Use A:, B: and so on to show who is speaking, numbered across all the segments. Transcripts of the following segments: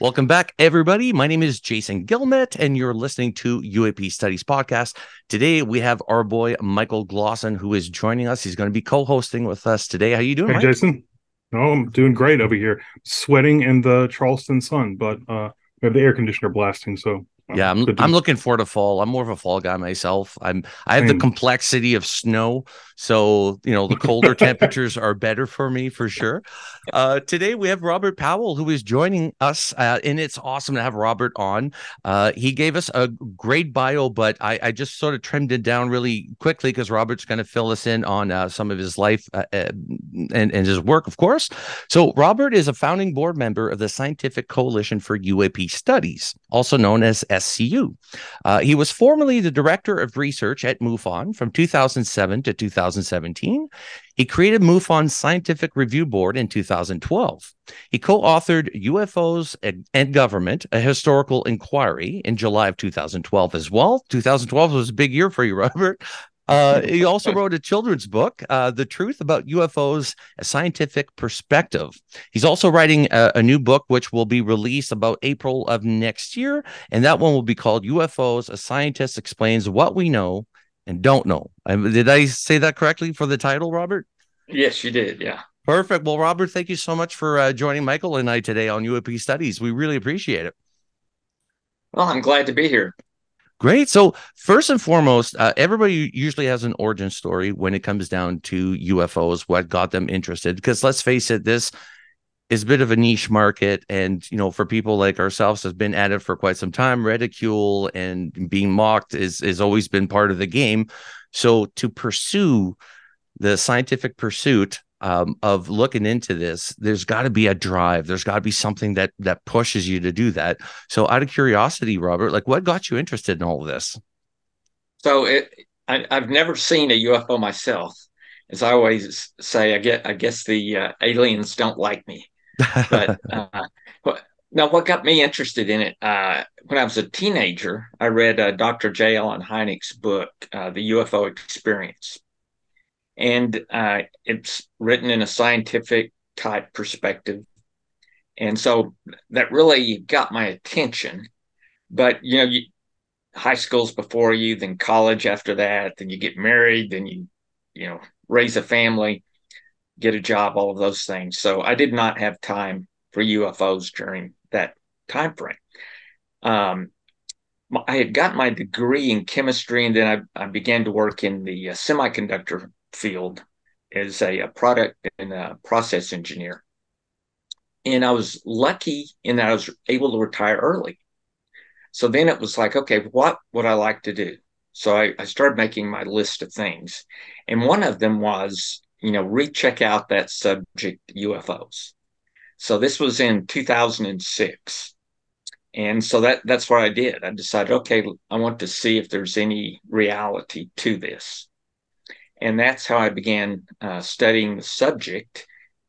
A: Welcome back, everybody. My name is Jason Gilmet, and you're listening to UAP Studies Podcast. Today, we have our boy Michael Glosson, who is joining us. He's going to be co-hosting with us today. How you doing,
B: Hey,
A: Mike?
B: Jason. No, I'm doing great over here. Sweating in the Charleston sun, but uh, we have the air conditioner blasting, so
A: Yeah, I'm, I'm looking forward to fall. I'm more of a fall guy myself. I'm I have the complexity of snow, so you know the colder temperatures are better for me for sure. Uh, today we have Robert Powell who is joining us, uh, and it's awesome to have Robert on. Uh, he gave us a great bio, but I, I just sort of trimmed it down really quickly because Robert's going to fill us in on uh, some of his life uh, uh, and and his work, of course. So, Robert is a founding board member of the Scientific Coalition for UAP Studies, also known as SCU. Uh, he was formerly the director of research at MUFON from 2007 to 2017. He created MUFON's Scientific Review Board in 2012. He co authored UFOs and, and Government, a historical inquiry in July of 2012 as well. 2012 was a big year for you, Robert. Uh, he also wrote a children's book, uh, The Truth About UFOs, a Scientific Perspective. He's also writing a, a new book, which will be released about April of next year. And that one will be called UFOs, A Scientist Explains What We Know and Don't Know. Um, did I say that correctly for the title, Robert?
C: Yes, you did. Yeah.
A: Perfect. Well, Robert, thank you so much for uh, joining Michael and I today on UAP Studies. We really appreciate it.
C: Well, I'm glad to be here.
A: Great. So, first and foremost, uh, everybody usually has an origin story when it comes down to UFOs, what got them interested. Because let's face it, this is a bit of a niche market. And, you know, for people like ourselves, has been at it for quite some time. Ridicule and being mocked is, is always been part of the game. So, to pursue the scientific pursuit um, of looking into this, there's got to be a drive. There's got to be something that that pushes you to do that. So, out of curiosity, Robert, like what got you interested in all of this?
C: So it, I, I've never seen a UFO myself. As I always say, I get, I guess the uh, aliens don't like me. But uh, now, what got me interested in it? Uh, when I was a teenager, I read uh, Dr. J. Allen Hynek's book, uh, The UFO Experience, and uh, it's written in a scientific type perspective, and so that really got my attention. But you know, you, high school's before you, then college after that, then you get married, then you, you know, raise a family, get a job, all of those things. So I did not have time for UFOs during that time frame. Um, I had got my degree in chemistry, and then I, I began to work in the uh, semiconductor field as a, a product and a process engineer. And I was lucky in that I was able to retire early. So then it was like, okay, what would I like to do? So I, I started making my list of things. And one of them was, you know, recheck out that subject UFOs. So this was in 2006. And so that that's what I did. I decided, okay, I want to see if there's any reality to this. And that's how I began uh, studying the subject.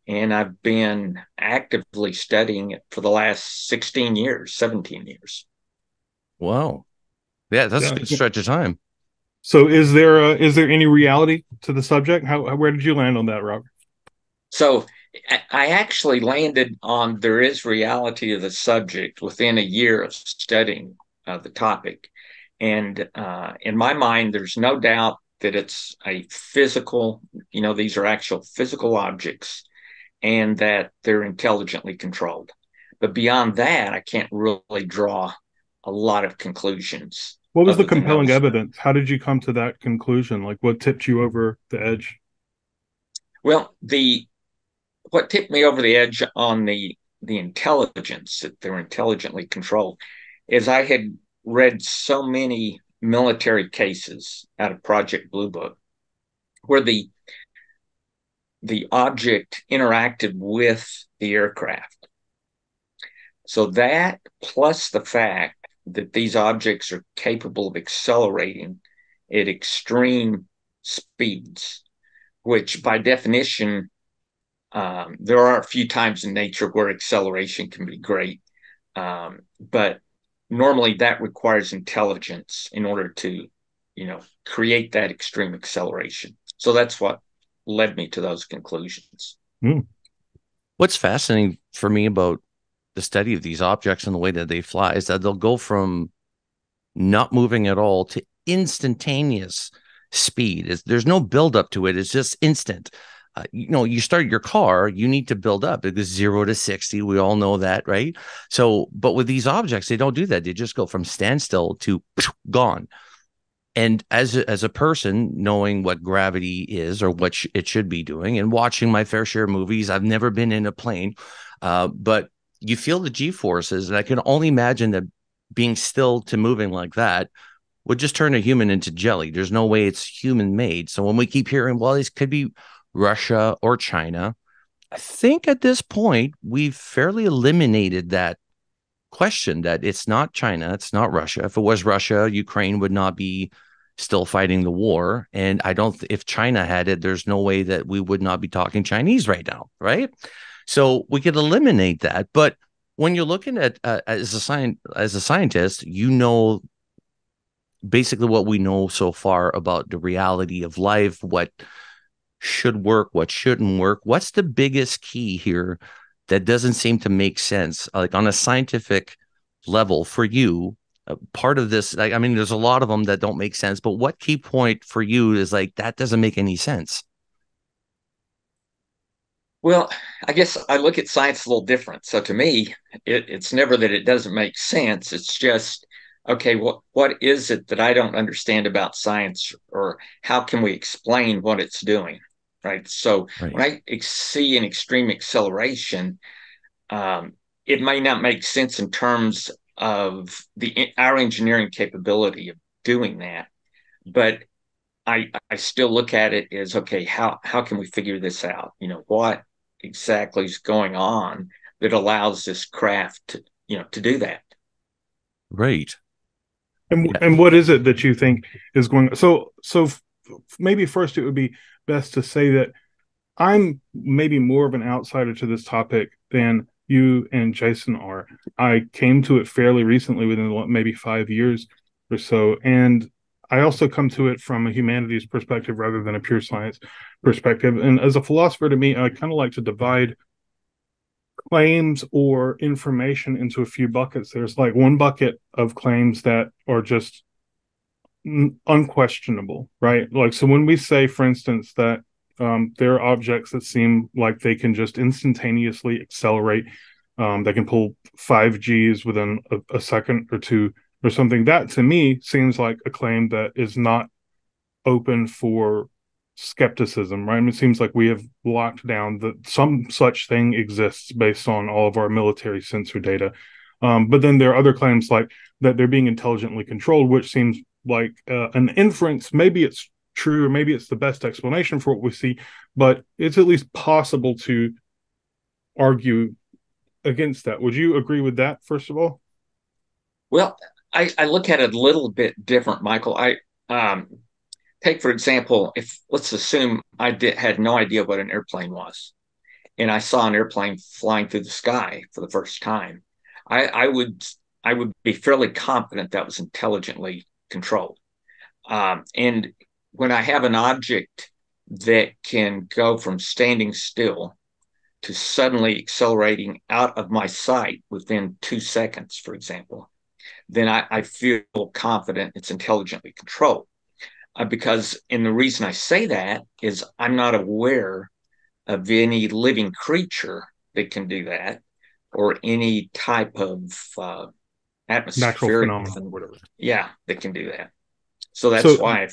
C: And I've been actively studying it for the last 16 years, 17 years.
A: Wow. Yeah, that's a good stretch of time.
B: So, is there uh, is there any reality to the subject? How, how where did you land on that, Robert?
C: So I- I actually landed on there is reality of the subject within a year of studying uh, the topic. And uh, in my mind, there's no doubt that it's a physical, you know, these are actual physical objects and that they're intelligently controlled. But beyond that, I can't really draw a lot of conclusions.
B: What was the compelling evidence? How did you come to that conclusion? Like, what tipped you over the edge?
C: Well, the what tipped me over the edge on the the intelligence that they're intelligently controlled is I had read so many military cases out of Project Blue Book where the the object interacted with the aircraft. So that plus the fact that these objects are capable of accelerating at extreme speeds, which by definition um, there are a few times in nature where acceleration can be great, um, but normally that requires intelligence in order to, you know, create that extreme acceleration. So that's what led me to those conclusions. Hmm.
A: What's fascinating for me about the study of these objects and the way that they fly is that they'll go from not moving at all to instantaneous speed. It's, there's no build up to it. It's just instant. Uh, you know, you start your car, you need to build up. It goes zero to 60. We all know that, right? So, but with these objects, they don't do that. They just go from standstill to gone. And as a, as a person, knowing what gravity is or what sh- it should be doing, and watching my fair share of movies, I've never been in a plane, uh, but you feel the G forces, and I can only imagine that being still to moving like that would just turn a human into jelly. There's no way it's human made. So when we keep hearing, well, this could be Russia or China, I think at this point we've fairly eliminated that question that it's not China, it's not Russia. If it was Russia, Ukraine would not be still fighting the war. And I don't, if China had it, there's no way that we would not be talking Chinese right now, right? So we could eliminate that. But when you're looking at uh, as a science as a scientist, you know basically what we know so far about the reality of life, what should work, what shouldn't work. What's the biggest key here that doesn't seem to make sense, like on a scientific level for you? Uh, part of this, like, I mean, there's a lot of them that don't make sense, but what key point for you is like that doesn't make any sense?
C: Well, I guess I look at science a little different. So to me, it, it's never that it doesn't make sense. It's just okay, what what is it that I don't understand about science, or how can we explain what it's doing? Right. So right. when I see an extreme acceleration, um, it may not make sense in terms of the our engineering capability of doing that, but I I still look at it as okay, how how can we figure this out? You know, what exactly is going on that allows this craft to you know to do that?
A: Right.
B: And yeah. and what is it that you think is going? So so maybe first it would be best to say that I'm maybe more of an outsider to this topic than you and Jason are. I came to it fairly recently, within maybe five years or so, and I also come to it from a humanities perspective rather than a pure science perspective. And as a philosopher, to me, I kind of like to divide claims or information into a few buckets. There's like one bucket of claims that are just unquestionable, right? Like, so when we say, for instance, that um, there are objects that seem like they can just instantaneously accelerate, um, they can pull five Gs within a, a second or two or something, that to me seems like a claim that is not open for skepticism, right? i it seems like we have locked down that some such thing exists based on all of our military sensor data. Um, but then there are other claims like that they're being intelligently controlled, which seems like uh, an inference. Maybe it's true, or maybe it's the best explanation for what we see, but it's at least possible to argue against that. Would you agree with that, first of all?
C: Well, I, I look at it a little bit different, Michael. I um, take for example, if let's assume I did, had no idea what an airplane was, and I saw an airplane flying through the sky for the first time, I, I would I would be fairly confident that was intelligently controlled. Um, and when I have an object that can go from standing still to suddenly accelerating out of my sight within two seconds, for example, then I, I feel confident it's intelligently controlled uh, because and the reason I say that is I'm not aware of any living creature that can do that or any type of uh, atmospheric
B: phenomenon, whatever.
C: Yeah, that can do that. So that's so, why.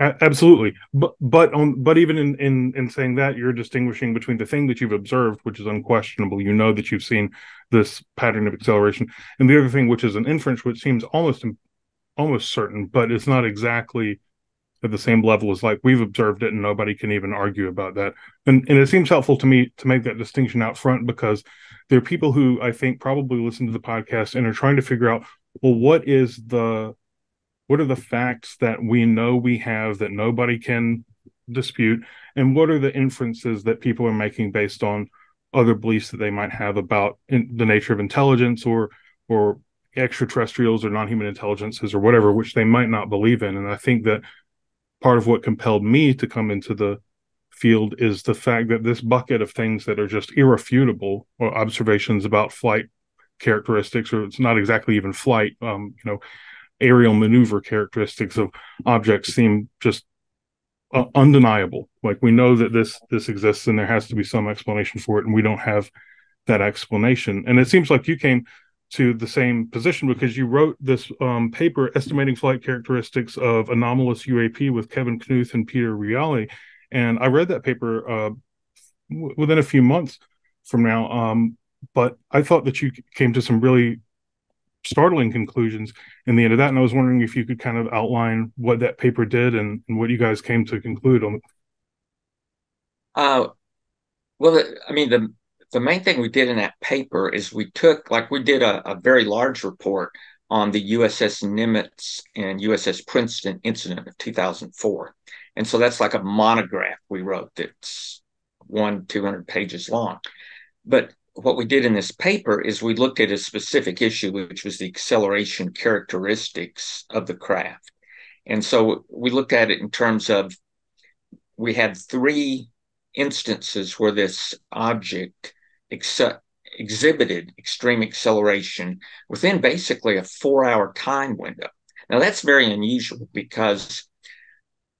B: I've... absolutely, but but on but even in in in saying that, you're distinguishing between the thing that you've observed, which is unquestionable. You know that you've seen this pattern of acceleration, and the other thing, which is an inference, which seems almost almost certain, but it's not exactly at the same level as like we've observed it and nobody can even argue about that. And and it seems helpful to me to make that distinction out front because there are people who I think probably listen to the podcast and are trying to figure out, well, what is the what are the facts that we know we have that nobody can dispute? And what are the inferences that people are making based on other beliefs that they might have about in, the nature of intelligence or or extraterrestrials or non-human intelligences or whatever which they might not believe in? And i think that part of what compelled me to come into the field is the fact that this bucket of things that are just irrefutable or observations about flight characteristics, or it's not exactly even flight, um, you know, aerial maneuver characteristics of objects seem just uh, undeniable. Like we know that this this exists and there has to be some explanation for it, and we don't have that explanation. And it seems like you came to the same position because you wrote this um, paper estimating flight characteristics of anomalous UAP with Kevin Knuth and Peter Reali. And I read that paper uh, w- within a few months from now. Um, but I thought that you came to some really startling conclusions in the end of that. And I was wondering if you could kind of outline what that paper did and, and what you guys came to conclude on.
C: Uh, well, I mean, the the main thing we did in that paper is we took, like, we did a, a very large report on the USS Nimitz and USS Princeton incident of 2004. And so that's like a monograph we wrote that's one, 200 pages long. But what we did in this paper is we looked at a specific issue, which was the acceleration characteristics of the craft. And so we looked at it in terms of we had three instances where this object ex- exhibited extreme acceleration within basically a four hour time window. Now, that's very unusual because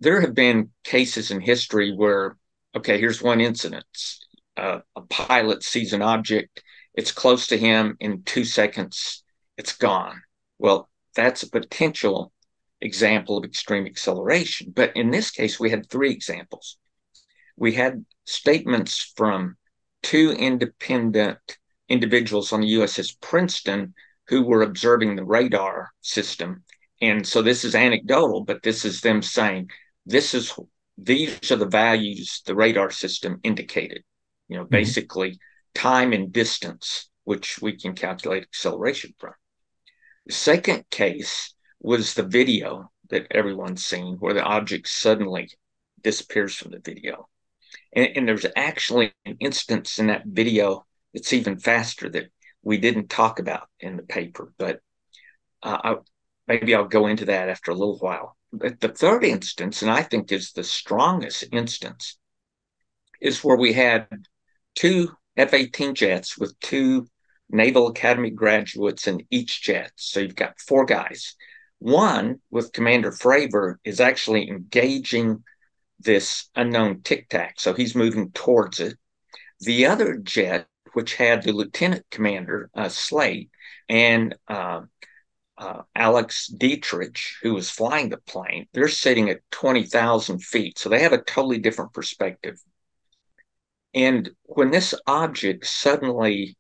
C: there have been cases in history where, okay, here's one incident uh, a pilot sees an object, it's close to him in two seconds, it's gone. Well, that's a potential example of extreme acceleration. But in this case, we had three examples. We had statements from two independent individuals on the USS Princeton who were observing the radar system. And so this is anecdotal, but this is them saying, this is these are the values the radar system indicated you know, mm-hmm. basically time and distance, which we can calculate acceleration from. The second case was the video that everyone's seen where the object suddenly disappears from the video. And, and there's actually an instance in that video that's even faster that we didn't talk about in the paper, but uh, I, maybe I'll go into that after a little while. The third instance, and I think is the strongest instance, is where we had two F 18 jets with two Naval Academy graduates in each jet. So you've got four guys. One with Commander Fravor is actually engaging this unknown tic tac. So he's moving towards it. The other jet, which had the lieutenant commander, uh, Slaight, and uh, uh, Alex Dietrich, who was flying the plane, they're sitting at 20,000 feet. So they have a totally different perspective. And when this object suddenly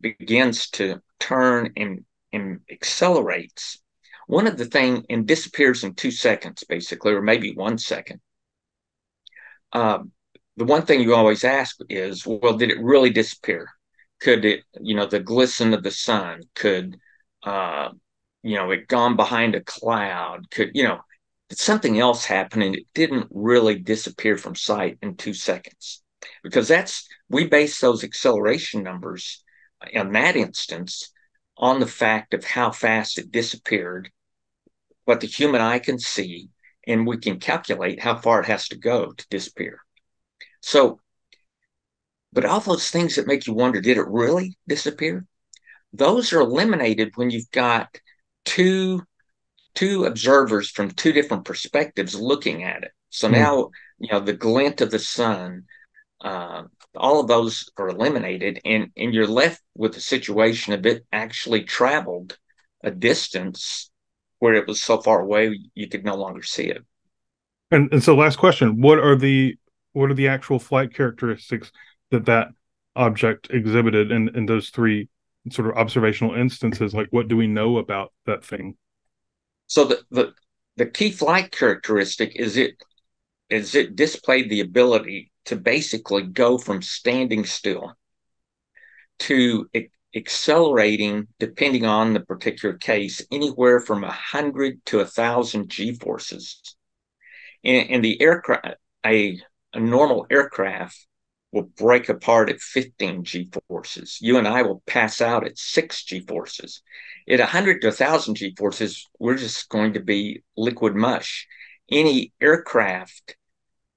C: begins to turn and, and accelerates, one of the things and disappears in two seconds, basically, or maybe one second. Uh, the one thing you always ask is, well, did it really disappear? Could it, you know, the glisten of the sun, could, uh, you know, it gone behind a cloud? Could, you know, something else happen and it didn't really disappear from sight in two seconds? because that's we base those acceleration numbers in that instance on the fact of how fast it disappeared, what the human eye can see, and we can calculate how far it has to go to disappear. So, but all those things that make you wonder, did it really disappear? Those are eliminated when you've got two two observers from two different perspectives looking at it. So mm. now, you know, the glint of the sun, uh, all of those are eliminated, and and you're left with a situation of it actually traveled a distance where it was so far away you could no longer see it.
B: And and so, last question: What are the what are the actual flight characteristics that that object exhibited in in those three sort of observational instances? Like, what do we know about that thing?
C: So the the the key flight characteristic is it is it displayed the ability to basically go from standing still to accelerating, depending on the particular case, anywhere from 100 to 1,000 G forces. And, and the aircraft, a, a normal aircraft will break apart at 15 G forces. You and I will pass out at 6 G forces. At 100 to 1,000 G forces, we're just going to be liquid mush. Any aircraft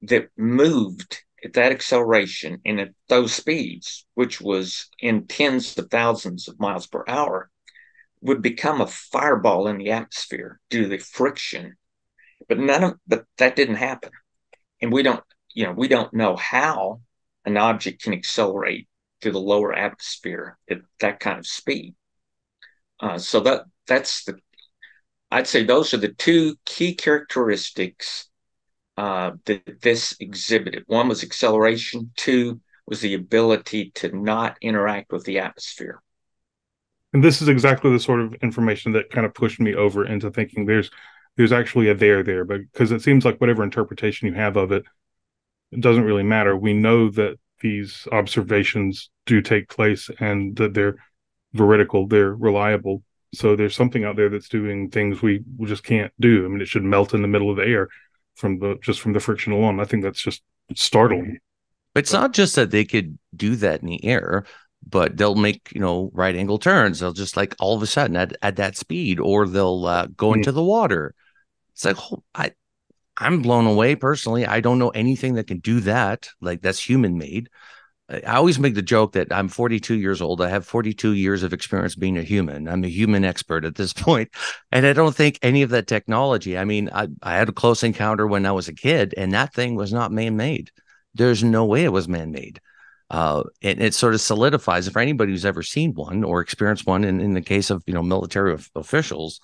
C: that moved at that acceleration and at those speeds, which was in tens of thousands of miles per hour, would become a fireball in the atmosphere due to the friction. But none of but that didn't happen. And we don't, you know, we don't know how an object can accelerate through the lower atmosphere at that kind of speed. Uh, so that that's the I'd say those are the two key characteristics uh, that this exhibited. One was acceleration. Two was the ability to not interact with the atmosphere.
B: And this is exactly the sort of information that kind of pushed me over into thinking there's there's actually a there there, but because it seems like whatever interpretation you have of it, it doesn't really matter. We know that these observations do take place and that they're veridical, they're reliable. So there's something out there that's doing things we, we just can't do. I mean, it should melt in the middle of the air from the just from the friction alone. I think that's just startling.
A: It's but, not just that they could do that in the air, but they'll make you know right angle turns. They'll just like all of a sudden at, at that speed, or they'll uh, go mm-hmm. into the water. It's like oh, I I'm blown away personally. I don't know anything that can do that. Like that's human made. I always make the joke that I'm 42 years old. I have 42 years of experience being a human. I'm a human expert at this point, and I don't think any of that technology. I mean, I, I had a close encounter when I was a kid, and that thing was not man-made. There's no way it was man-made. Uh, and it sort of solidifies for anybody who's ever seen one or experienced one. In, in the case of you know military officials,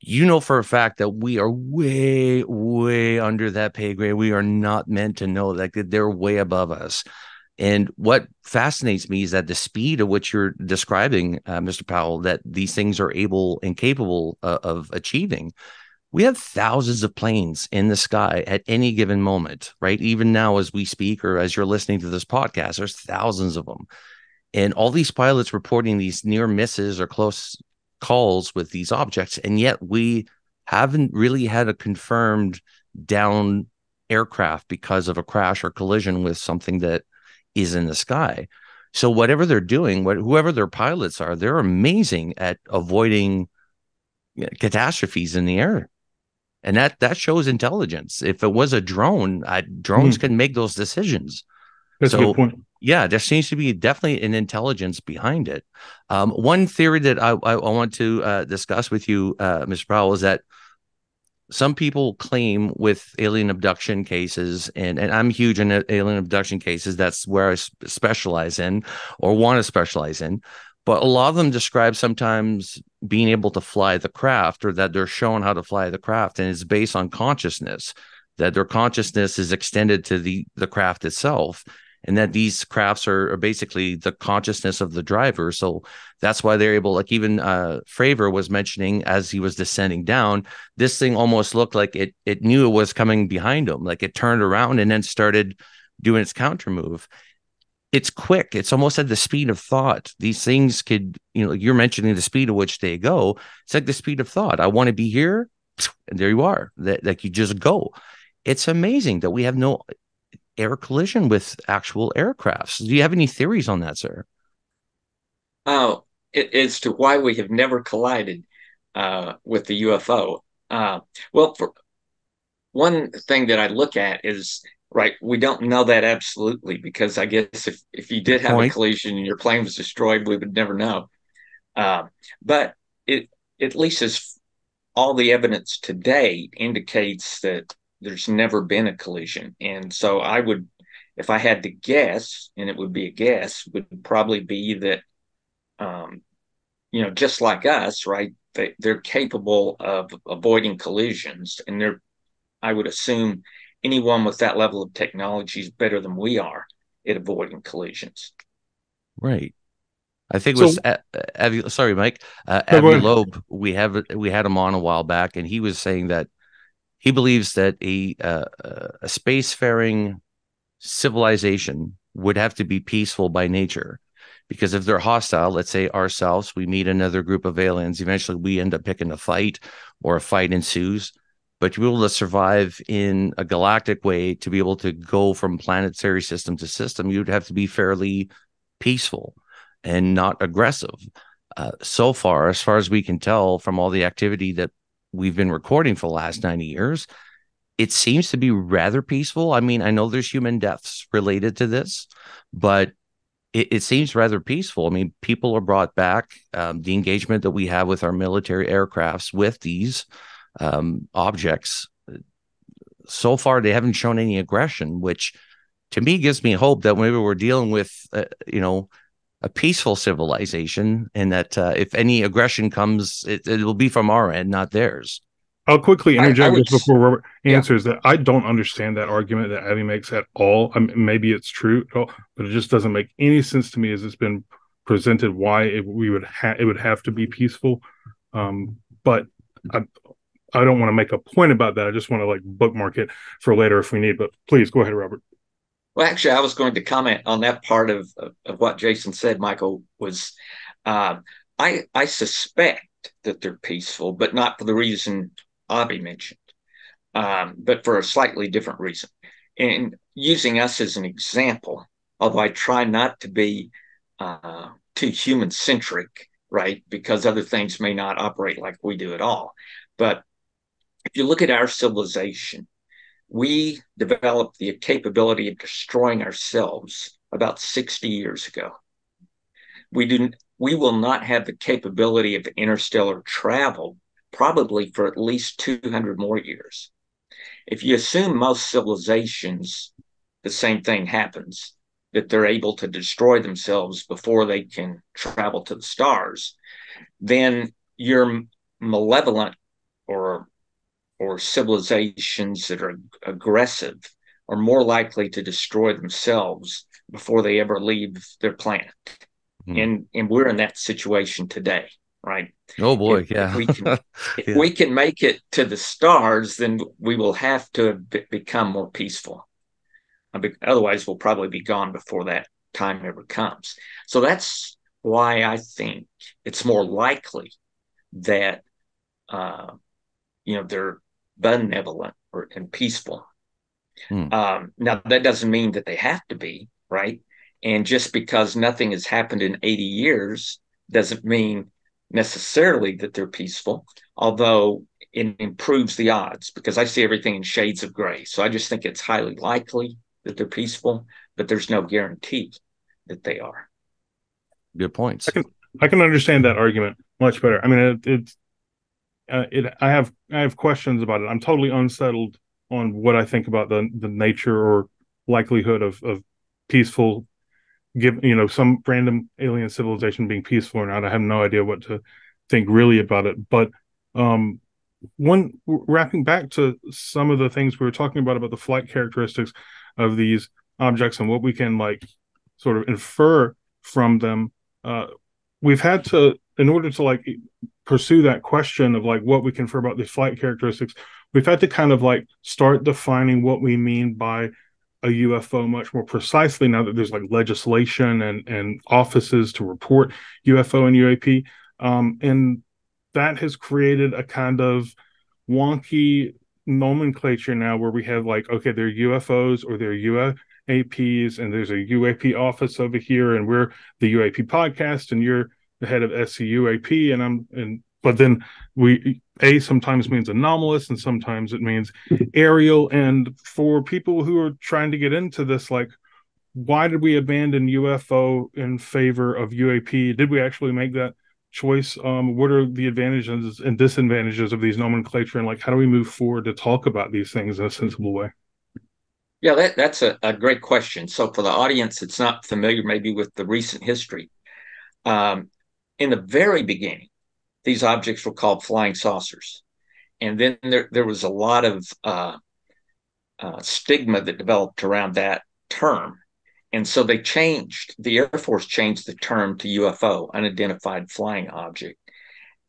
A: you know for a fact that we are way, way under that pay grade. We are not meant to know that they're way above us. And what fascinates me is that the speed at which you're describing, uh, Mr. Powell, that these things are able and capable uh, of achieving. We have thousands of planes in the sky at any given moment, right? Even now, as we speak, or as you're listening to this podcast, there's thousands of them. And all these pilots reporting these near misses or close calls with these objects. And yet we haven't really had a confirmed down aircraft because of a crash or collision with something that is in the sky. So whatever they're doing, what whoever their pilots are, they're amazing at avoiding you know, catastrophes in the air. And that that shows intelligence. If it was a drone, I, drones mm. can make those decisions.
B: That's so, a good point.
A: Yeah, there seems to be definitely an intelligence behind it. Um, one theory that I, I, I want to uh, discuss with you, uh, Mr. Powell, is that some people claim with alien abduction cases, and, and I'm huge in alien abduction cases. That's where I specialize in or want to specialize in. But a lot of them describe sometimes being able to fly the craft or that they're shown how to fly the craft, and it's based on consciousness, that their consciousness is extended to the, the craft itself and that these crafts are, are, basically the consciousness of the driver. So that's why they're able, like even uh, Fravor was mentioning as he was descending down, this thing almost looked like it it knew it was coming behind him, like it turned around and then started doing its counter move. It's quick. It's almost at the speed of thought. These things could, you know, you're mentioning the speed at which they go. It's like the speed of thought. I want to be here, and there you are. That like you just go. It's amazing that we have no air collision with actual aircrafts. Do you have any theories on that, sir?
C: Oh, as to why we have never collided uh, with the UFO. Uh, well, for one thing that I look at is right. We don't know that absolutely because I guess if if you did have Point. a collision and your plane was destroyed, we would never know. Uh, but it at least as all the evidence to date indicates that there's never been a collision. And so I would, if I had to guess, and it would be a guess, would probably be that, um, you know, just like us, right? They, they're capable of avoiding collisions. And they're, I would assume anyone with that level of technology is better than we are at avoiding collisions.
A: Right. I think it was so, uh, sorry, Mike. Uh, Avi Loeb. We have we had him on a while back, and he was saying that he believes that a uh, a spacefaring civilization would have to be peaceful by nature. Because if they're hostile let's say ourselves we meet another group of aliens eventually we end up picking a fight or a fight ensues. But to be able to survive in a galactic way to be able to go from planetary system to system you'd have to be fairly peaceful and not aggressive. Uh, so far as far as we can tell from all the activity that we've been recording for the last 90 years it seems to be rather peaceful. I mean, I know there's human deaths related to this, but it, it seems rather peaceful. I mean, people are brought back. Um, the engagement that we have with our military aircrafts with these um, objects, so far they haven't shown any aggression, which to me gives me hope that maybe we're dealing with, uh, you know, a peaceful civilization, and that uh, if any aggression comes, it, it will be from our end, not theirs.
B: I'll quickly interject I, I just before Robert answers yeah. that I don't understand that argument that Avi makes at all. I mean, maybe it's true, but it just doesn't make any sense to me as it's been presented. Why it, we would ha- it would have to be peaceful, um, but I, I don't want to make a point about that. I just want to like bookmark it for later if we need. But please go ahead, Robert.
C: Well, actually, I was going to comment on that part of of, of what Jason said. Michael was, uh, I I suspect that they're peaceful, but not for the reason Avi mentioned, um, but for a slightly different reason. And using us as an example, although I try not to be uh, too human centric, right? Because other things may not operate like we do at all. But if you look at our civilization, we developed the capability of destroying ourselves about 60 years ago. We didn't we will not have the capability of interstellar travel probably for at least 200 more years. If you assume most civilizations, the same thing happens, that they're able to destroy themselves before they can travel to the stars, then your malevolent or or civilizations that are aggressive are more likely to destroy themselves before they ever leave their planet. Mm. And and we're in that situation today right?
A: Oh boy,
C: if,
A: yeah.
C: If we can, if yeah. we can make it to the stars, then we will have to be, become more peaceful. Otherwise, we'll probably be gone before that time ever comes. So that's why I think it's more likely that uh, you know they're benevolent or and peaceful. Hmm. Um, now that doesn't mean that they have to be right. And just because nothing has happened in 80 years doesn't mean necessarily that they're peaceful, although it improves the odds because I see everything in shades of gray. So I just think it's highly likely that they're peaceful, but there's no guarantee that they are.
A: Good points.
B: I can I can understand that argument much better. I mean, it, it's uh, it. I have I have questions about it. I'm totally unsettled on what I think about the the nature or likelihood of of peaceful give you know some random alien civilization being peaceful or not. I have no idea what to think really about it. But um, one wrapping back to some of the things we were talking about about the flight characteristics of these objects and what we can like sort of infer from them. Uh, we've had to in order to like pursue that question of like what we can infer about the flight characteristics we've had to kind of like start defining what we mean by a UFO much more precisely now that there's like legislation and and offices to report UFO and UAP, um, and that has created a kind of wonky nomenclature now where we have like okay they're UFOs or they're UAPs and there's a UAP office over here and we're the UAP podcast and you're the head of SCUAP and I'm and but then we a sometimes means anomalous and sometimes it means aerial. And for people who are trying to get into this like why did we abandon ufo in favor of uap did we actually make that choice? Um what are the advantages and disadvantages of these nomenclature? And like how do we move forward to talk about these things in a sensible way?
C: Yeah that, that's a, a great question. So for the audience that's not familiar maybe with the recent history um in the very beginning these objects were called flying saucers. And then there, there was a lot of uh, uh, stigma that developed around that term. And so they changed, the Air Force changed the term to UFO, unidentified flying object.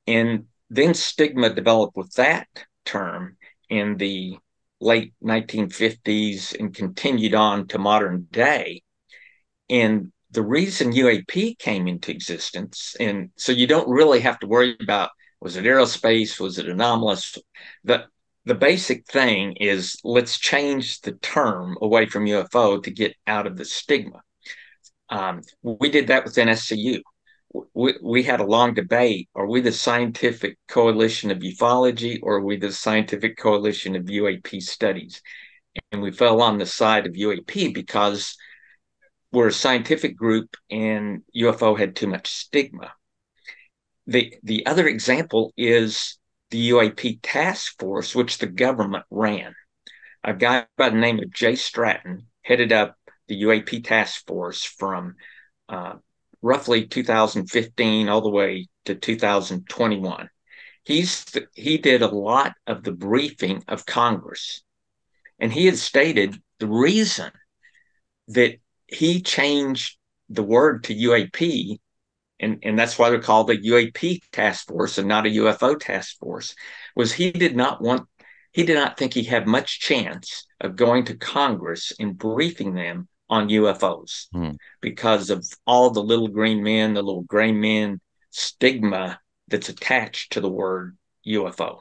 C: And then stigma developed with that term in the late 1950s and continued on to modern day. And the reason UAP came into existence, and so you don't really have to worry about was it aerospace, was it anomalous? The the basic thing is let's change the term away from UFO to get out of the stigma. Um, we did that with SCU. we, we had a long debate. Are we the Scientific Coalition of Ufology or are we the Scientific Coalition of UAP Studies? And we fell on the side of UAP because we're a scientific group and UFO had too much stigma. The, the other example is the UAP task force, which the government ran. A guy by the name of Jay Stratton headed up the UAP task force from uh, roughly 2015 all the way to 2021. He's he did a lot of the briefing of Congress, and he had stated the reason that he changed the word to UAP, and, and that's why they're called the UAP task force and not a UFO task force, was he did not want he did not think he had much chance of going to Congress and briefing them on UFOs hmm. because of all the little green men, the little gray men stigma that's attached to the word UFO.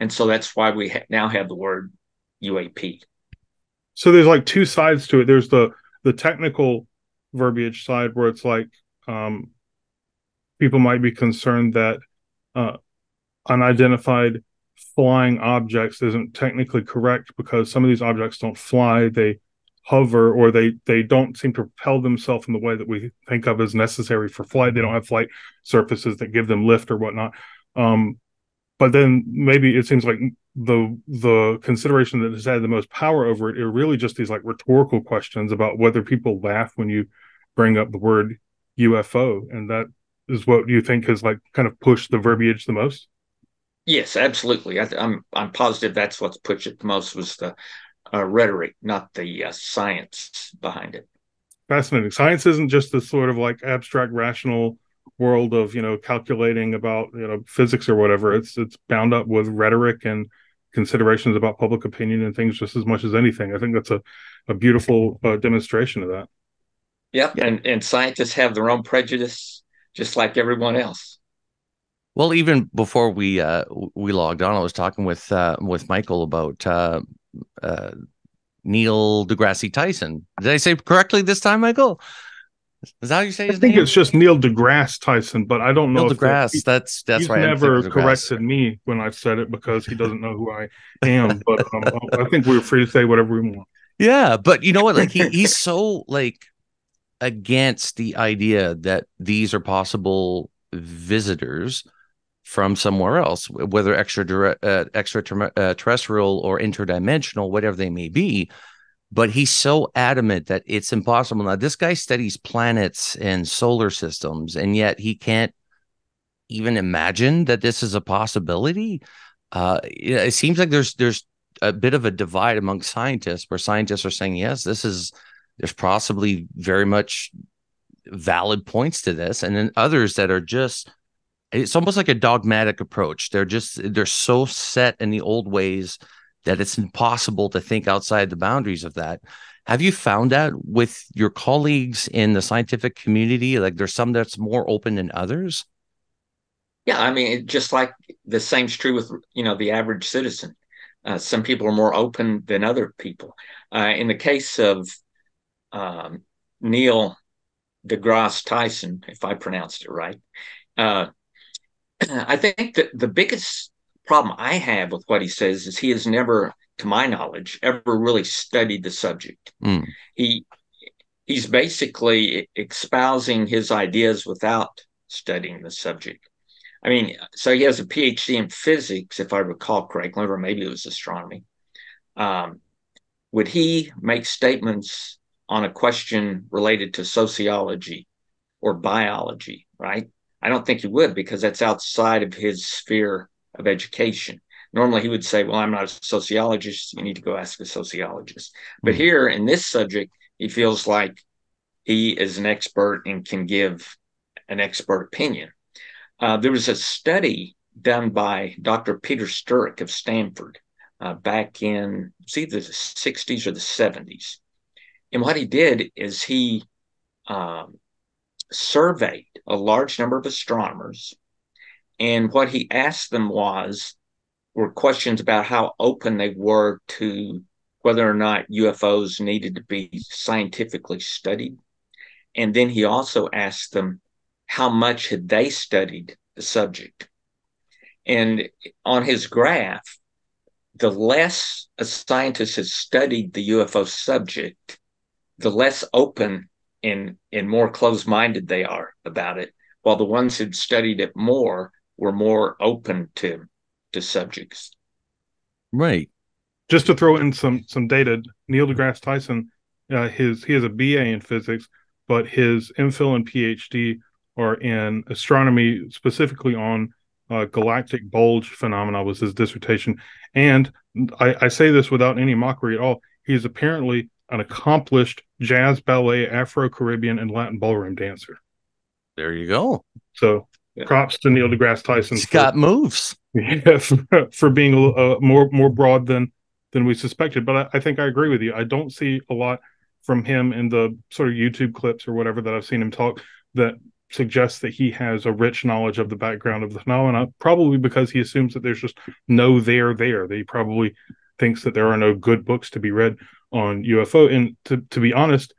C: And so that's why we ha- now have the word UAP.
B: So there's like two sides to it. There's the the technical verbiage side where it's like um, people might be concerned that uh, unidentified flying objects isn't technically correct because some of these objects don't fly they hover or they they don't seem to propel themselves in the way that we think of as necessary for flight. They don't have flight surfaces that give them lift or whatnot. Um, but then maybe it seems like the the consideration that has had the most power over it are really just these like rhetorical questions about whether people laugh when you bring up the word UFO, and that is what you think has like kind of pushed the verbiage the most.
C: Yes, absolutely. I, am I'm, I'm positive that's what's pushed it the most was the uh, rhetoric, not the uh, science behind it.
B: Fascinating. Science isn't just this sort of like abstract, rational world of you know calculating about you know physics or whatever. It's it's bound up with rhetoric and considerations about public opinion and things just as much as anything. I think that's a a beautiful uh, demonstration of that.
C: Yep, and and scientists have their own prejudice, just like everyone else.
A: Well, even before we uh, we logged on, I was talking with uh, with Michael about uh, uh, Neil deGrasse Tyson. Did I say correctly this time, Michael? Is that how you say his name?
B: I think
A: name?
B: it's just Neil deGrasse Tyson, but I don't know.
A: Neil deGrasse. That, that's that's
B: he's
A: right.
B: never corrected me when I've said it because he doesn't know who I am. But um, I think we're free to say whatever we want.
A: Yeah, but you know what? Like he he's so like against the idea that these are possible visitors from somewhere else, whether extra uh, extraterrestrial or interdimensional, whatever they may be but he's so adamant that it's impossible. Now, this guy studies planets and solar systems, and yet he can't even imagine that this is a possibility. Uh, it seems like there's there's a bit of a divide among scientists, where scientists are saying, yes, this is there's possibly very much valid points to this, and then others that are just it's almost like a dogmatic approach. They're just they're so set in the old ways that it's impossible to think outside the boundaries of that. Have you found that with your colleagues in the scientific community? Like there's some that's more open than others?
C: Yeah, I mean, just like the same's true with you know the average citizen. Uh, some people are more open than other people. Uh, in the case of um, Neil deGrasse Tyson, if I pronounced it right, uh, I think that the biggest problem I have with what he says is he has never, to my knowledge, ever really studied the subject. Mm. He he's basically espousing his ideas without studying the subject. I mean, so he has a PhD in physics, if I recall correctly, or maybe it was astronomy. Um, would he make statements on a question related to sociology or biology? Right? I don't think he would because that's outside of his sphere of education. Normally, he would say, Well, I'm not a sociologist. You need to go ask a sociologist. But mm-hmm. here in this subject, he feels like he is an expert and can give an expert opinion. Uh, there was a study done by Dr. Peter Sturrock of Stanford uh, back in see the 60s or the 70s. And what he did is he um, surveyed a large number of astronomers and what he asked them was were questions about how open they were to whether or not UFOs needed to be scientifically studied. And then he also asked them how much had they studied the subject. And on his graph, the less a scientist has studied the UFO subject, the less open and, and more closed minded they are about it, while the ones who'd studied it more were more open to, to subjects.
A: Right.
B: Just to throw in some some data, Neil deGrasse Tyson, uh, his he has a BA in physics, but his MPhil and PhD are in astronomy, specifically on uh, galactic bulge phenomena was his dissertation. And I, I say this without any mockery at all. He's apparently an accomplished jazz, ballet, Afro Caribbean, and Latin ballroom dancer.
A: There you go.
B: So props to Neil deGrasse Tyson.
A: He's got moves.
B: Yeah, for, for being a, uh, more more broad than than we suspected. But I, I, think I agree with you. I don't see a lot from him in the sort of YouTube clips or whatever that I've seen him talk that suggests that he has a rich knowledge of the background of the phenomena. Probably because he assumes that there's just no there there. That he probably thinks that there are no good books to be read on UFO. And to to be honest,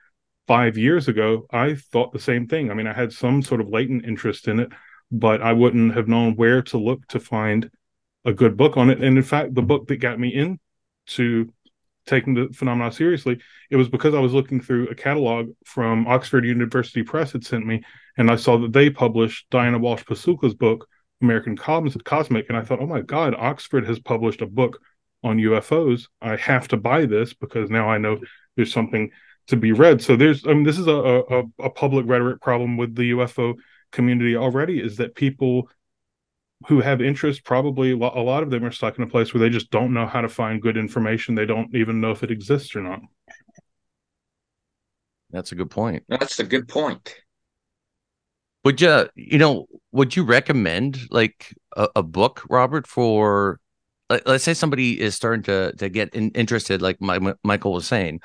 B: five years ago, I thought the same thing. I mean, I had some sort of latent interest in it, but I wouldn't have known where to look to find a good book on it. And in fact, the book that got me into taking the phenomena seriously, it was because I was looking through a catalog from Oxford University Press had sent me, and I saw that they published Diana Walsh Pasulka's book, American Cosmic, and I thought, oh my God, Oxford has published a book on UFOs. I have to buy this because now I know there's something to be read. So there's, I mean, this is a, a, a public rhetoric problem with the UFO community already is that people who have interest probably a lot of them are stuck in a place where they just don't know how to find good information. They don't even know if it exists or not.
A: That's a good point.
C: That's a good point.
A: Would you you know would you recommend like a, a book robert for let, us say somebody is starting to to get in, interested like my, michael was saying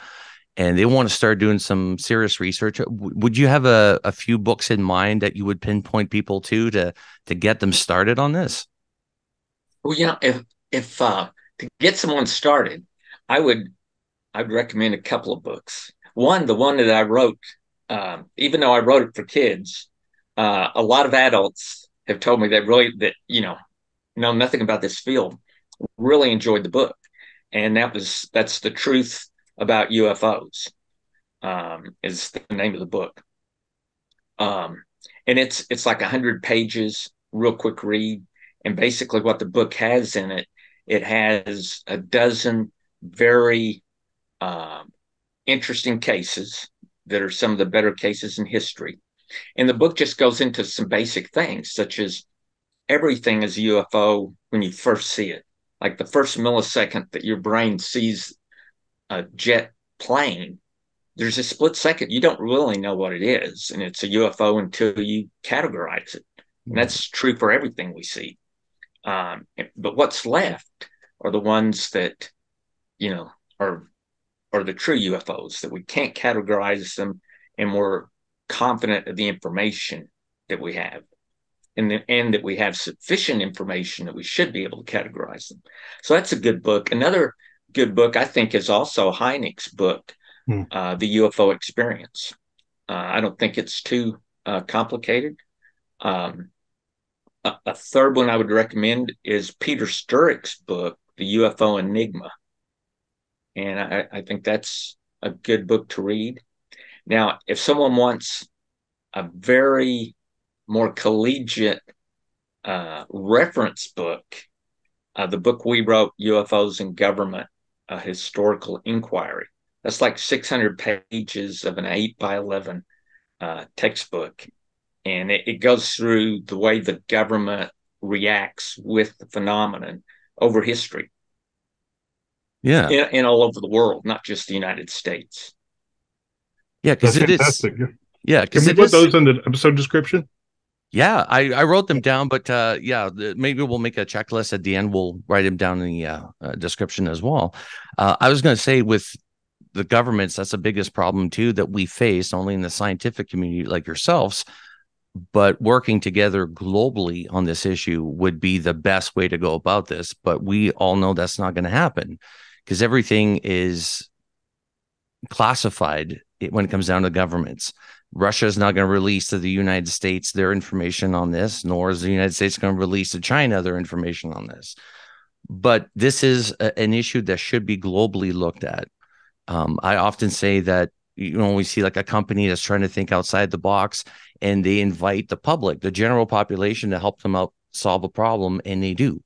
A: and they want to start doing some serious research would you have a, a few books in mind that you would pinpoint people to to to get them started on this?
C: Well yeah if if uh to get someone started i would i'd recommend a couple of books. One the one that i wrote um, even though i wrote it for kids uh, a lot of adults have told me that really that you know know nothing about this field really enjoyed the book. And that was that's the truth about UFOs. Um, is the name of the book. Um, and it's it's like a hundred pages, real quick read. And basically, what the book has in it, it has a dozen very um, interesting cases that are some of the better cases in history. And the book just goes into some basic things, such as everything is a UFO when you first see it. Like the first millisecond that your brain sees a jet plane, there's a split second you don't really know what it is, and it's a UFO until you categorize it. And that's true for everything we see. Um, but what's left are the ones that, you know, are are the true UFOs that we can't categorize them, and we're confident of the information that we have, and the, and that we have sufficient information that we should be able to categorize them. So that's a good book. Another good book, I think, is also Hynek's book, hmm. uh, The UFO Experience. Uh, I don't think it's too uh, complicated. Um, a, a, third one I would recommend is Peter Sturrock's book, The UFO Enigma. And I, I think that's a good book to read. Now, if someone wants a very more collegiate uh, reference book, uh, the book we wrote, UFOs and Government, a historical inquiry. That's like 600 pages of an 8 by 11 uh, textbook. And it, it goes through the way the government reacts with the phenomenon over history.
A: Yeah.
C: And, all over the world, not just the United States.
A: Yeah, because it
B: fantastic.
A: is. Yeah,
B: because we put is, those in the episode description?
A: Yeah, I, I wrote them down, but uh, yeah, maybe we'll make a checklist at the end. We'll write them down in the uh, uh, description as well. Uh, I was going to say with the governments, that's the biggest problem too that we face, only in the scientific community like yourselves, but working together globally on this issue would be the best way to go about this. But we all know that's not going to happen because everything is classified when it comes down to governments Russia is not going to release to the United States their information on this, nor is the United States going to release to China their information on this. But this is a, an issue that should be globally looked at. Um, I often say that you know we see like a company that's trying to think outside the box and they invite the public, the general population, to help them out solve a problem, and they do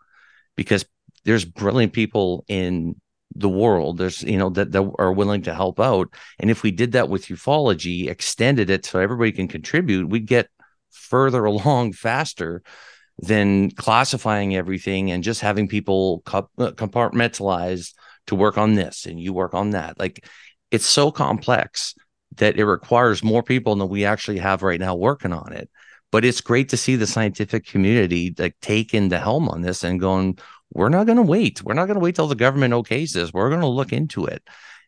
A: because there's brilliant people in the world. There's you know that, that are willing to help out. And if we did that with ufology extended it so everybody can contribute we'd get further along faster than classifying everything and just having people uh, compartmentalize to work on this and you work on that. Like it's so complex that it requires more people than we actually have right now working on it. But it's great to see the scientific community like taking the helm on this and going we're not going to wait. We're not going to wait till the government okays this. We're going to look into it.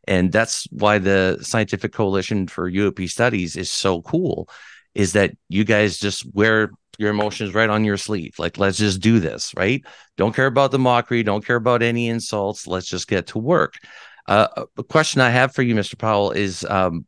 A: And that's why the Scientific Coalition for UAP Studies is so cool, is that you guys just wear your emotions right on your sleeve. Like, let's just do this, right? Don't care about the mockery. Don't care about any insults. Let's just get to work. Uh, a question I have for you, Mr. Powell, is um,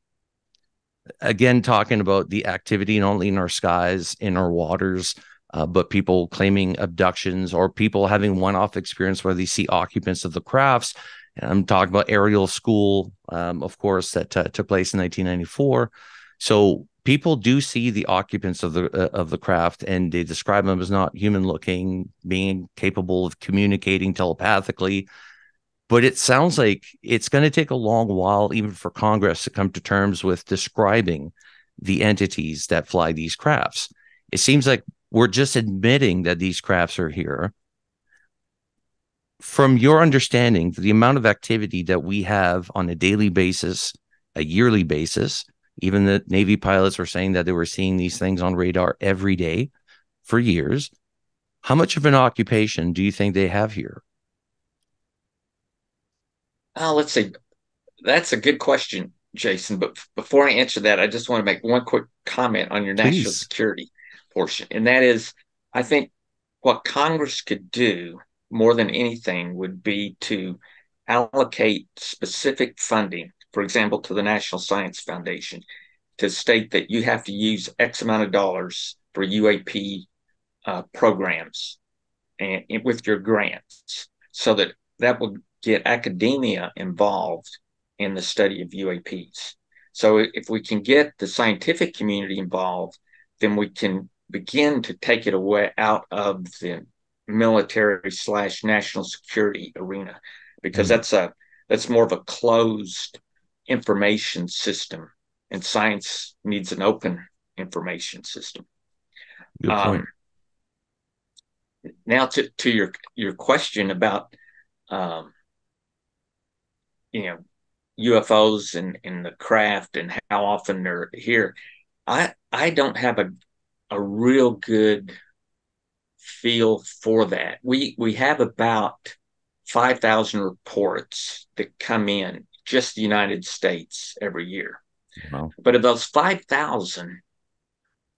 A: again talking about the activity not only in our skies, in our waters, uh, but people claiming abductions or people having one-off experience where they see occupants of the crafts. And I'm talking about Ariel School, um, of course, that uh, took place in 1994. So people do see the occupants of the uh, of the craft, and they describe them as not human-looking, being capable of communicating telepathically. But it sounds like it's going to take a long while, even for Congress, to come to terms with describing the entities that fly these crafts. It seems like we're just admitting that these crafts are here. From your understanding, the amount of activity that we have on a daily basis, a yearly basis, even the Navy pilots were saying that they were seeing these things on radar every day for years. How much of an occupation do you think they have here?
C: Oh, let's see. That's a good question, Jason. But before I answer that, I just want to make one quick comment on your Please. national security portion. And that is, I think what Congress could do more than anything would be to allocate specific funding, for example, to the National Science Foundation, to state that you have to use X amount of dollars for UAP uh, programs and, and with your grants, so that that will get academia involved in the study of UAPs. So if we can get the scientific community involved, then we can begin to take it away out of the military slash national security arena because mm-hmm. that's a that's more of a closed information system and science needs an open information system
A: Good point.
C: Um, now to, to your your question about um, you know UFOs and, and the craft and how often they're here. I I don't have a a real good feel for that. We we have about 5,000 reports that come in just the United States every year. Wow. But of those 5,000,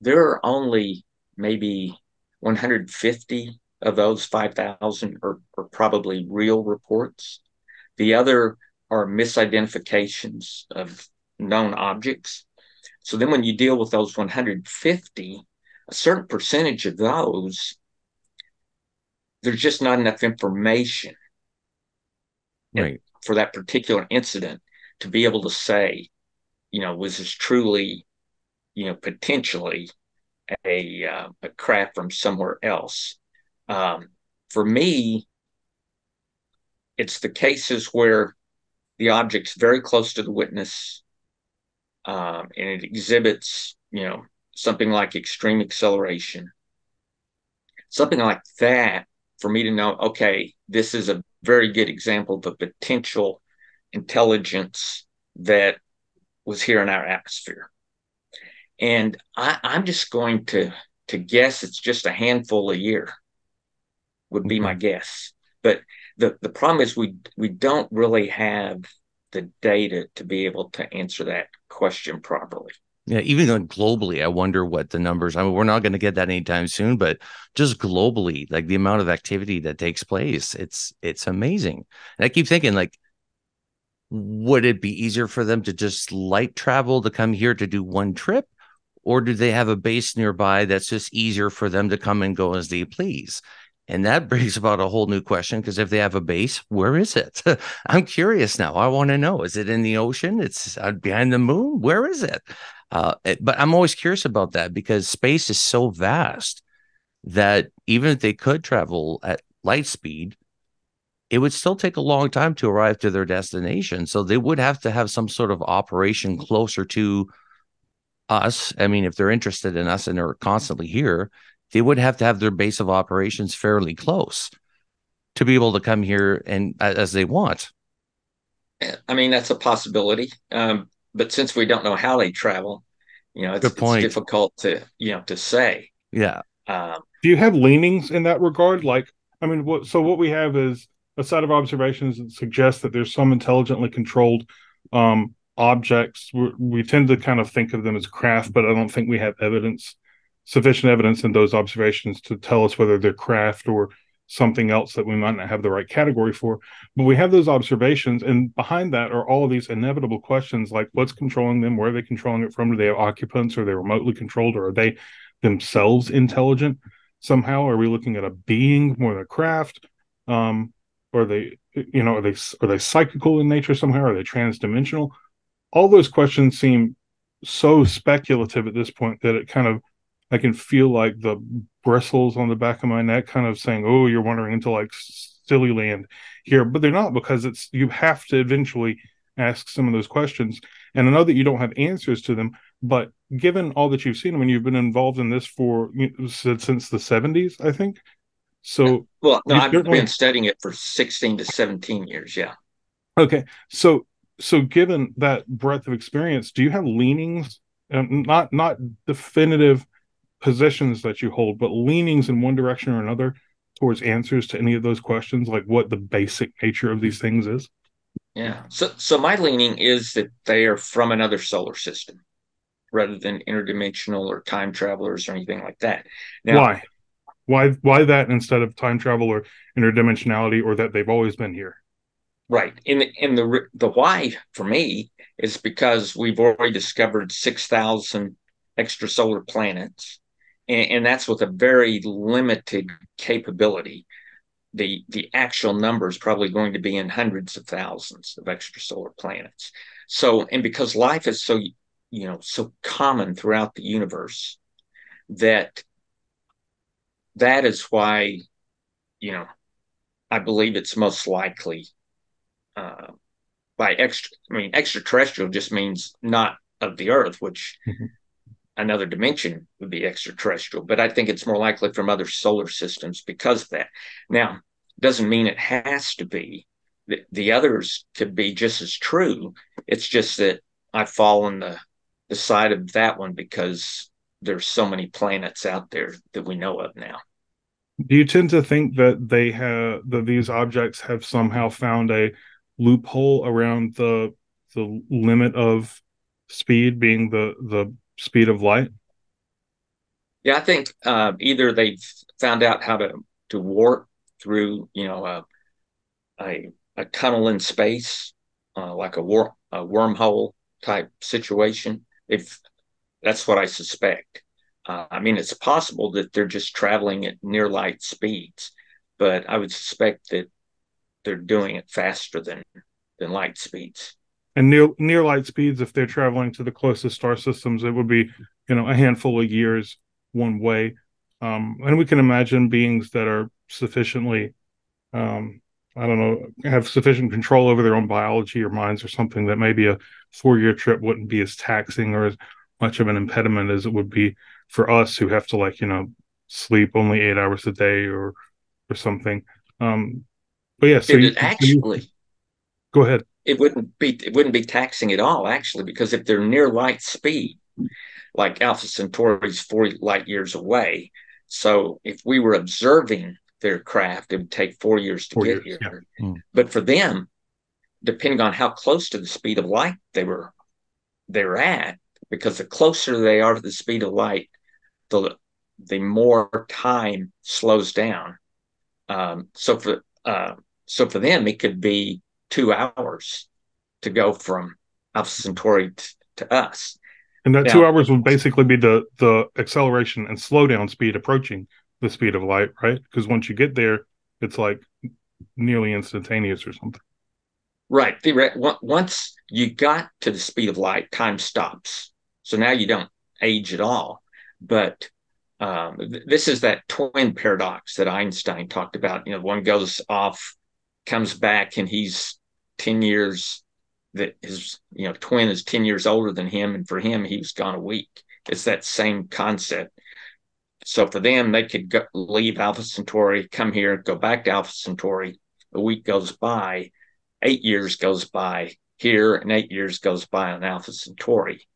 C: there are only maybe 150 of those 5,000 are, are probably real reports. The other are misidentifications of known objects. So then when you deal with those 150, a certain percentage of those, there's just not enough information
A: right.
C: for that particular incident to be able to say, you know, was this truly, you know, potentially a uh, a craft from somewhere else? Um, for me, it's the cases where the object's very close to the witness, um, and it exhibits, you know, something like extreme acceleration, something like that, for me to know, okay, this is a very good example of a potential intelligence that was here in our atmosphere. And I, am just going to to guess it's just a handful a year would be my mm-hmm. guess. But the, the problem is we we don't really have the data to be able to answer that question properly.
A: Yeah, even globally, I wonder what the numbers. I mean, we're not going to get that anytime soon, but just globally, like the amount of activity that takes place, it's it's amazing. And I keep thinking, like, would it be easier for them to just light travel to come here to do one trip, or do they have a base nearby that's just easier for them to come and go as they please? And that brings about a whole new question because if they have a base, where is it? I'm curious now. I want to know is it in the ocean? It's uh, behind the moon? Where is it? Uh? But I'm always curious about that because space is so vast that even if they could travel at light speed, it would still take a long time to arrive to their destination. So they would have to have some sort of operation closer to us. I mean, if they're interested in us and they're constantly here, they would have to have their base of operations fairly close to be able to come here and as they want.
C: I mean, that's a possibility. Um, but since we don't know how they travel, you know, it's, it's difficult to, you know, to say.
A: Yeah.
B: Um, Do you have leanings in that regard? Like, I mean, what, so what we have is a set of observations that suggest that there's some intelligently controlled um, objects. we we tend to kind of think of them as craft, but I don't think we have evidence, sufficient evidence in those observations to tell us whether they're craft or something else that we might not have the right category for. But we have those observations, and behind that are all of these inevitable questions like what's controlling them, where are they controlling it from? Do they have occupants? Are they remotely controlled, or are they themselves intelligent somehow? Are we looking at a being more than a craft? Um, are they you know are they are they psychical in nature somehow are they transdimensional all those questions seem so speculative at this point that it kind of i can feel like the bristles on the back of my neck kind of saying oh you're wandering into like silly land here but they're not because it's you have to eventually ask some of those questions and i know that you don't have answers to them but given all that you've seen I mean you've been involved in this for since the 70s i think so,
C: well, no, I've been studying it for 16 to 17 years. Yeah.
B: Okay. So, so given that breadth of experience, do you have leanings, um, not not definitive positions that you hold, but leanings in one direction or another towards answers to any of those questions, like what the basic nature of these things is?
C: Yeah. So, so my leaning is that they are from another solar system rather than interdimensional or time travelers or anything like that.
B: Now, Why? Why why that instead of time travel or interdimensionality or that they've always been here?
C: Right. In the in the the why for me is because we've already discovered six thousand extrasolar planets, and, and that's with a very limited capability. The the actual number is probably going to be in hundreds of thousands of extrasolar planets. So, and because life is so you know so common throughout the universe that that is why, you know, I believe it's most likely uh, by extra. I mean, extraterrestrial just means not of the Earth, which mm-hmm. Another dimension would be extraterrestrial. But I think it's more likely from other solar systems because of that. Now, doesn't mean it has to be. The, the others could be just as true. It's just that I fall on the the side of that one because there's so many planets out there that we know of now.
B: Do you tend to think that they have that these objects have somehow found a loophole around the the limit of speed being the the speed of light?
C: Yeah, I think uh, either they've found out how to to warp through, you know, a a, a tunnel in space, uh, like a, war, a wormhole type situation. If that's what I suspect. Uh, I mean, it's possible that they're just traveling at near light speeds, but I would suspect that they're doing it faster than than light speeds.
B: And near near light speeds, if they're traveling to the closest star systems, it would be you know a handful of years one way. Um, and we can imagine beings that are sufficiently, um, I don't know, have sufficient control over their own biology or minds or something that maybe a four year trip wouldn't be as taxing or as much of an impediment as it would be for us who have to like you know sleep only eight hours a day or or something um but yeah so
C: you, actually you,
B: go ahead
C: it wouldn't be it wouldn't be taxing at all actually because if they're near light speed like alpha centauri's 40 light years away so if we were observing their craft it would take four years to four get years, here yeah. mm. but for them depending on how close to the speed of light they were they were at because the closer they are to the speed of light the the more time slows down. Um, so for uh, so for them, it could be two hours to go from Alpha Centauri t- to us.
B: And that now, two hours would basically be the the acceleration and slowdown speed approaching the speed of light, right? Because once you get there, it's like nearly instantaneous or something.
C: Right. Once you got to the speed of light, time stops. So now you don't age at all. But um, th- this is that twin paradox that Einstein talked about. You know, one goes off, comes back, and he's 10 years that his you know twin is 10 years older than him and for him he was gone a week. It's that same concept. So for them they could go, leave alpha centauri come here go back to alpha centauri. A week goes by eight years goes by here and eight years goes by on alpha centauri.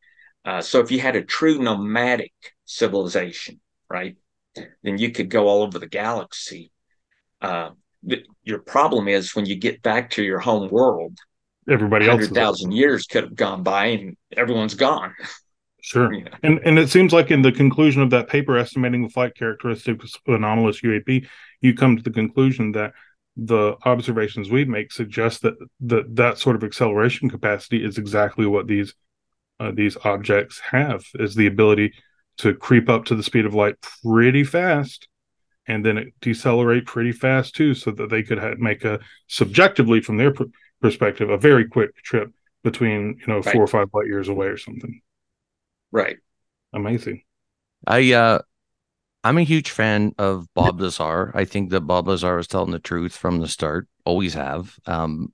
C: Uh, so if you had a true nomadic civilization right then you could go all over the galaxy uh, your problem is when you get back to your home world
B: everybody else.
C: Hundred thousand years could have gone by, and everyone's gone.
B: Sure, yeah. and and it seems like in the conclusion of that paper estimating the flight characteristics of anomalous UAP, you come to the conclusion that the observations we make suggest that that that sort of acceleration capacity is exactly what these uh, these objects have is the ability to creep up to the speed of light pretty fast and then it decelerate pretty fast too so that they could make a subjectively from their perspective, a very quick trip between you know right. four or five light years away or something.
C: Right.
B: Amazing.
A: I uh I'm a huge fan of Bob Lazar. I think that Bob Lazar is telling the truth from the start. Always have. Um,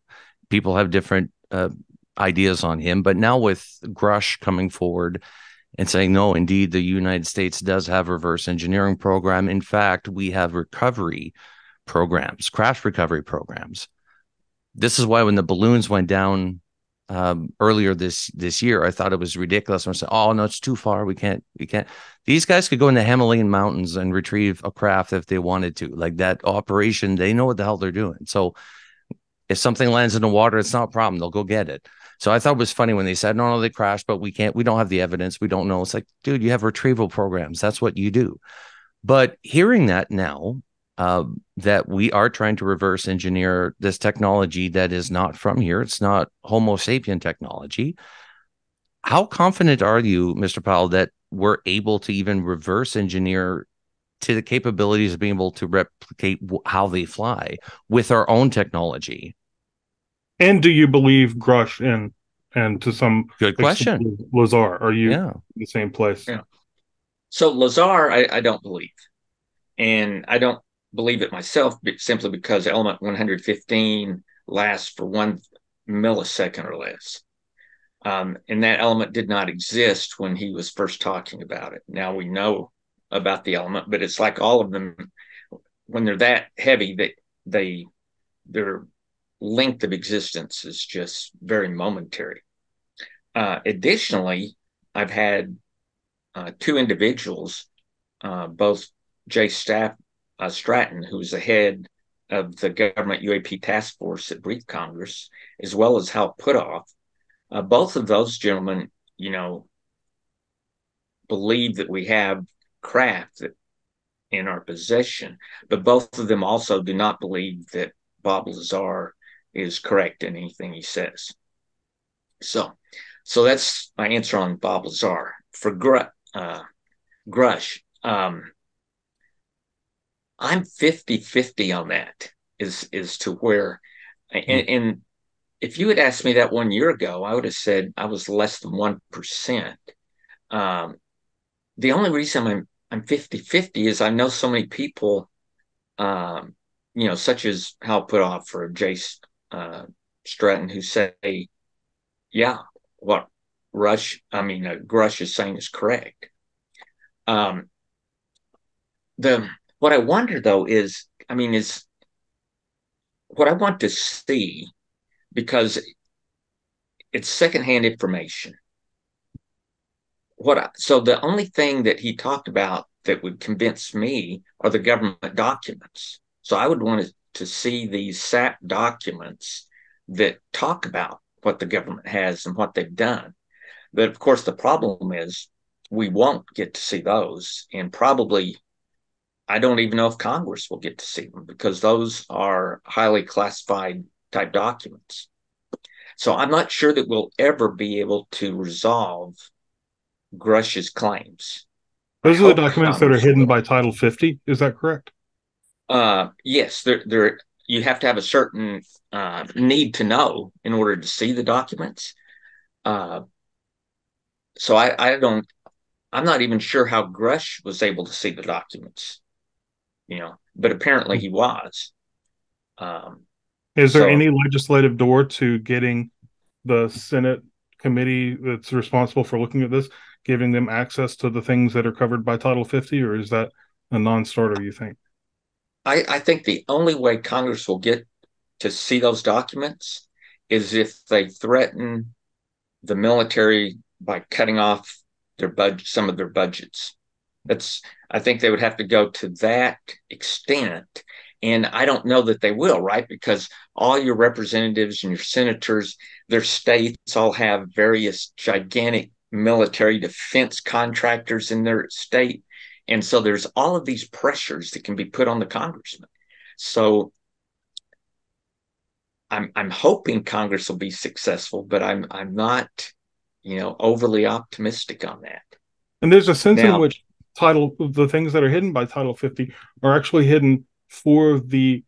A: people have different uh, ideas on him, but now with Grusch coming forward and saying no, indeed, the United States does have reverse engineering program. In fact, we have recovery programs, crash recovery programs this is why when the balloons went down um, earlier this this year, I thought it was ridiculous. I said, "Oh no, it's too far. We can't. We can't." These guys could go in the Himalayan mountains and retrieve a craft if they wanted to. Like that operation, they know what the hell they're doing. So if something lands in the water, it's not a problem. They'll go get it. So I thought it was funny when they said, "No, no, they crashed, but we can't. We don't have the evidence. We don't know." It's like, dude, you have retrieval programs. That's what you do. But hearing that now, uh, that we are trying to reverse engineer this technology that is not from here. It's not Homo sapien technology. How confident are you, Mr. Powell, that we're able to even reverse engineer to the capabilities of being able to replicate how they fly with our own technology?
B: And do you believe Grusch and and to some
A: good question,
B: Lazar? Are you yeah. in the same place?
C: Yeah. So Lazar, I, I don't believe, and I don't believe it myself simply because element 115 lasts for one millisecond or less. Um, and that element did not exist when he was first talking about it. Now we know about the element, but it's like all of them when they're that heavy that they their length of existence is just very momentary. Uh, additionally, I've had uh, two individuals, uh, both Jay Staff uh, Stratton, who's the head of the government UAP task force at Brief Congress, as well as Hal Puthoff. Uh, both of those gentlemen, you know, believe that we have craft that in our possession, but both of them also do not believe that Bob Lazar is correct in anything he says. So, so that's my answer on Bob Lazar. For Gr- uh, Grusch, um, I'm 50 50 on that is is to where and, hmm. and, if you had asked me that one year ago, I would have said I was less than one percent. Um, the only reason I'm I'm 50 50 is I know so many people, um, you know, such as Hal Puthoff or Jace uh, Stratton, who say, yeah, what Rush, I mean, uh, Grusch is saying is correct. Um, the what I wonder though is, I mean, is what I want to see because it's secondhand information. What I, so the only thing that he talked about that would convince me are the government documents. So I would want to, to see these SAP documents that talk about what the government has and what they've done. But of course, the problem is we won't get to see those, and probably I don't even know if Congress will get to see them because those are highly classified type documents. So I'm not sure that we'll ever be able to resolve Grusch's claims.
B: Those are the documents that are hidden by Title 50. Is that correct?
C: Uh, yes, they're, they're, you have to have a certain uh, need to know in order to see the documents. Uh, so I, I don't, I'm not even sure how Grusch was able to see the documents, you know, but apparently he was. Um,
B: Is there so, any legislative door to getting the Senate committee that's responsible for looking at this, giving them access to the things that are covered by Title 50, or is that a non-starter? You think?
C: I, I think the only way Congress will get to see those documents is if they threaten the military by cutting off their budget, some of their budgets. That's I think they would have to go to that extent. And I don't know that they will, right? Because all your representatives and your senators, their states all have various gigantic military defense contractors in their state. And so there's all of these pressures that can be put on the congressman. So I'm I'm hoping Congress will be successful, but I'm I'm not, you know, overly optimistic on that.
B: And there's a sense now, in which title the things that are hidden by Title 50 are actually hidden for the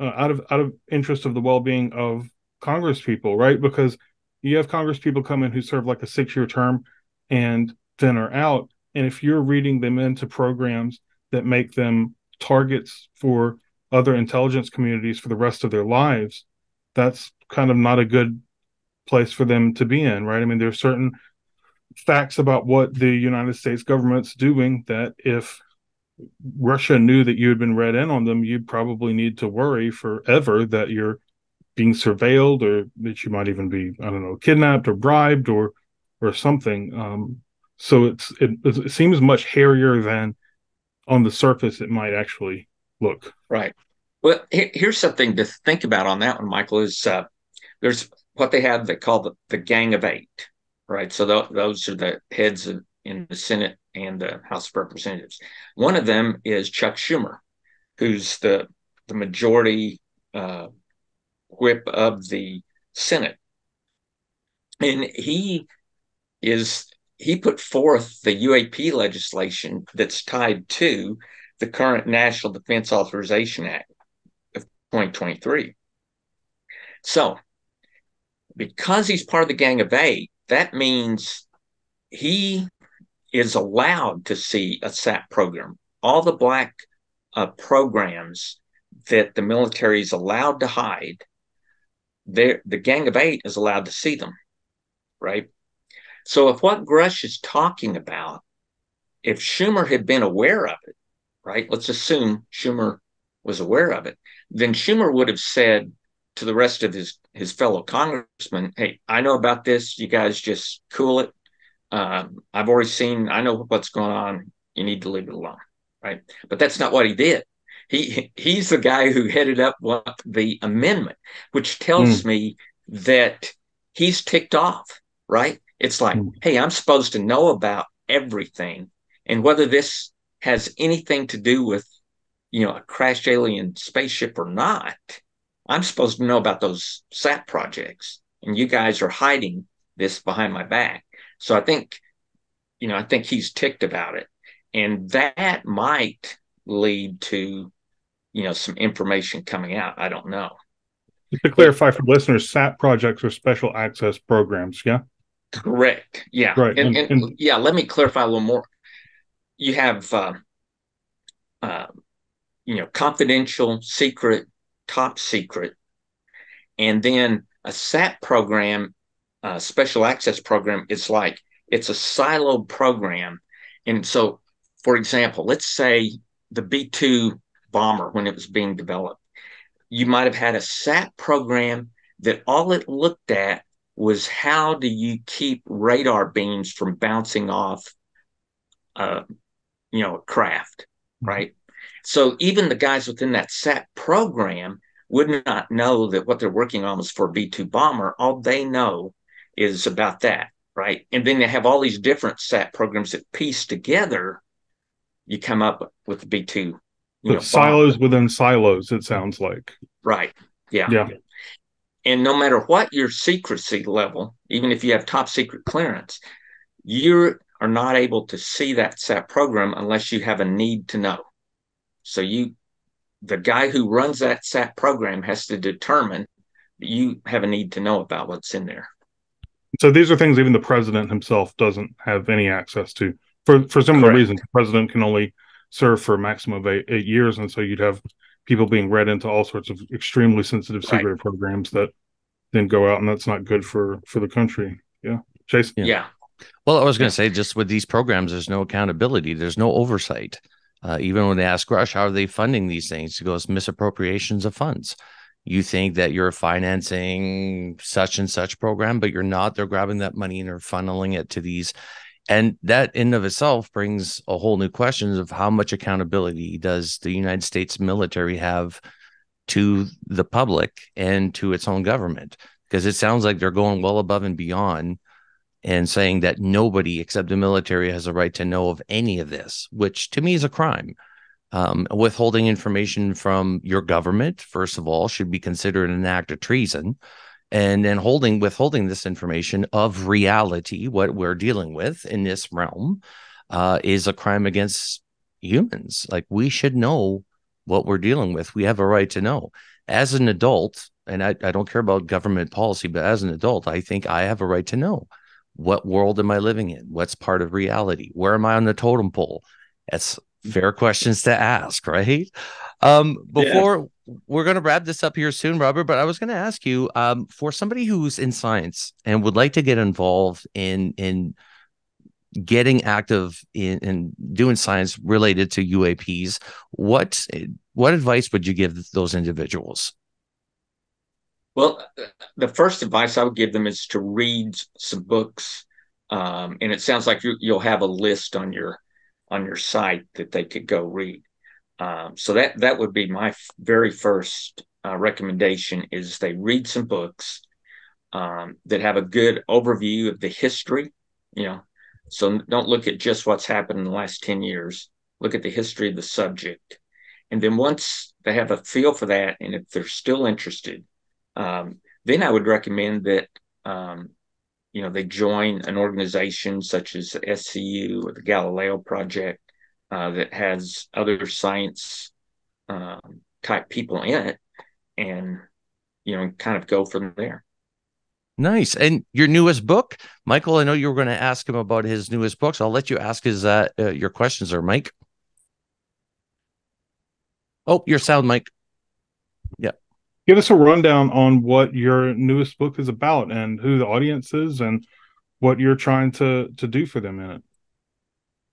B: uh, out of out of interest of the well-being of Congress people, right? Because you have Congress people come in who serve like a six-year term and then are out, and if you're reading them into programs that make them targets for other intelligence communities for the rest of their lives, that's kind of not a good place for them to be in, right? I mean, there's certain facts about what the United States government's doing that if Russia knew that you had been read in on them, you'd probably need to worry forever that you're being surveilled or that you might even be, I don't know, kidnapped or bribed or or something. Um, so it's it, it seems much hairier than on the surface it might actually look.
C: Right. Well, here's something to think about on that one, Michael. Is uh, there's what they have they call the, the Gang of Eight, right? So th- those are the heads of, in the Senate and the House of Representatives. One of them is Chuck Schumer, who's the the majority uh, whip of the Senate, and he is he put forth the UAP legislation that's tied to the current National Defense Authorization Act of 2023. So, because he's part of the Gang of Eight, that means he is allowed to see a SAP program. All the black uh, programs that the military is allowed to hide, the Gang of Eight is allowed to see them, right? So if what Grusch is talking about, if Schumer had been aware of it, right? Let's assume Schumer was aware of it, then Schumer would have said to the rest of his his fellow congressmen, "Hey, I know about this. You guys just cool it. Um, I've already seen. I know what's going on. You need to leave it alone." Right? But that's not what he did. He he's the guy who headed up what, the amendment, which tells mm. me that he's ticked off. Right? It's like, mm. hey, I'm supposed to know about everything. And whether this has anything to do with, you know, a crashed alien spaceship or not, I'm supposed to know about those SAP projects. And you guys are hiding this behind my back. So I think, you know, I think he's ticked about it. And that might lead to, you know, some information coming out. I don't know.
B: Just to clarify for listeners, SAP projects are special access programs. Yeah.
C: Correct. Yeah. Right. And, and, and, yeah, let me clarify a little more. You have, uh, uh, you know, confidential, secret, top secret, and then a SAP program, uh, special access program. It's like it's a siloed program, and so, for example, let's say the B two bomber when it was being developed, you might have had a SAP program that all it looked at was how do you keep radar beams from bouncing off uh, you know a craft mm-hmm. right? So even the guys within that SAP program would not know that what they're working on was for a b2 bomber. All they know is about that right? And then they have all these different SAP programs that piece together. You come up with the b2 you
B: know, silos bomber. within silos it sounds like.
C: Right. Yeah.
B: Yeah
C: and no matter what your secrecy level, even if you have top secret clearance, you're not able to see that SAP program unless you have a need to know. So you, the guy who runs that SAP program has to determine that you have a need to know about what's in there.
B: So these are things even the president himself doesn't have any access to. For for similar reasons, the president can only serve for a maximum of eight, eight, years, and so you'd have people being read into all sorts of extremely sensitive secret right. programs that then go out, and that's not good for for the country. Yeah, Chase.
C: Yeah. yeah.
A: Well, I was going to say, just with these programs, there's no accountability, there's no oversight. Uh, even when they ask Rush, how are they funding these things? He goes, misappropriations of funds. You think that you're financing such and such program, but you're not. They're grabbing that money and they're funneling it to these. And that in of itself brings a whole new questions of how much accountability does the United States military have to the public and to its own government? Because it sounds like they're going well above and beyond and saying that nobody except the military has a right to know of any of this, which to me is a crime. Um, withholding information from your government, first of all, should be considered an act of treason. And then holding withholding this information of reality, what we're dealing with in this realm, uh, is a crime against humans. Like we should know what we're dealing with. We have a right to know. As an adult, and I, I don't care about government policy, but as an adult, I think I have a right to know what world am I living in? What's part of reality? Where am I on the totem pole? That's fair questions to ask, right? Um, before yeah. We're going to wrap this up here soon, Robert, but I was going to ask you um, for somebody who's in science and would like to get involved in in getting active in, in doing science related to UAPs, what what advice would you give those individuals?
C: Well, the first advice I would give them is to read some books, um, and it sounds like you, will have a list on your on your site that they could go read. Um, so that that would be my f- very first uh, recommendation: is they read some books um, that have a good overview of the history. You know, so don't look at just what's happened in the last ten years. Look at the history of the subject, and then once they have a feel for that, and if they're still interested um, then I would recommend that um, you know they join an organization such as SCU or the Galileo Project uh, that has other science um, type people in it, and you know kind of go from there.
A: Nice. And your newest book, Michael. I know you were going to ask him about his newest books. I'll let you ask his uh, uh your questions, or Mike. Oh, your sound, Mike. Yeah
B: give us a rundown on what your newest book is about and who the audience is and what you're trying to to do for them in it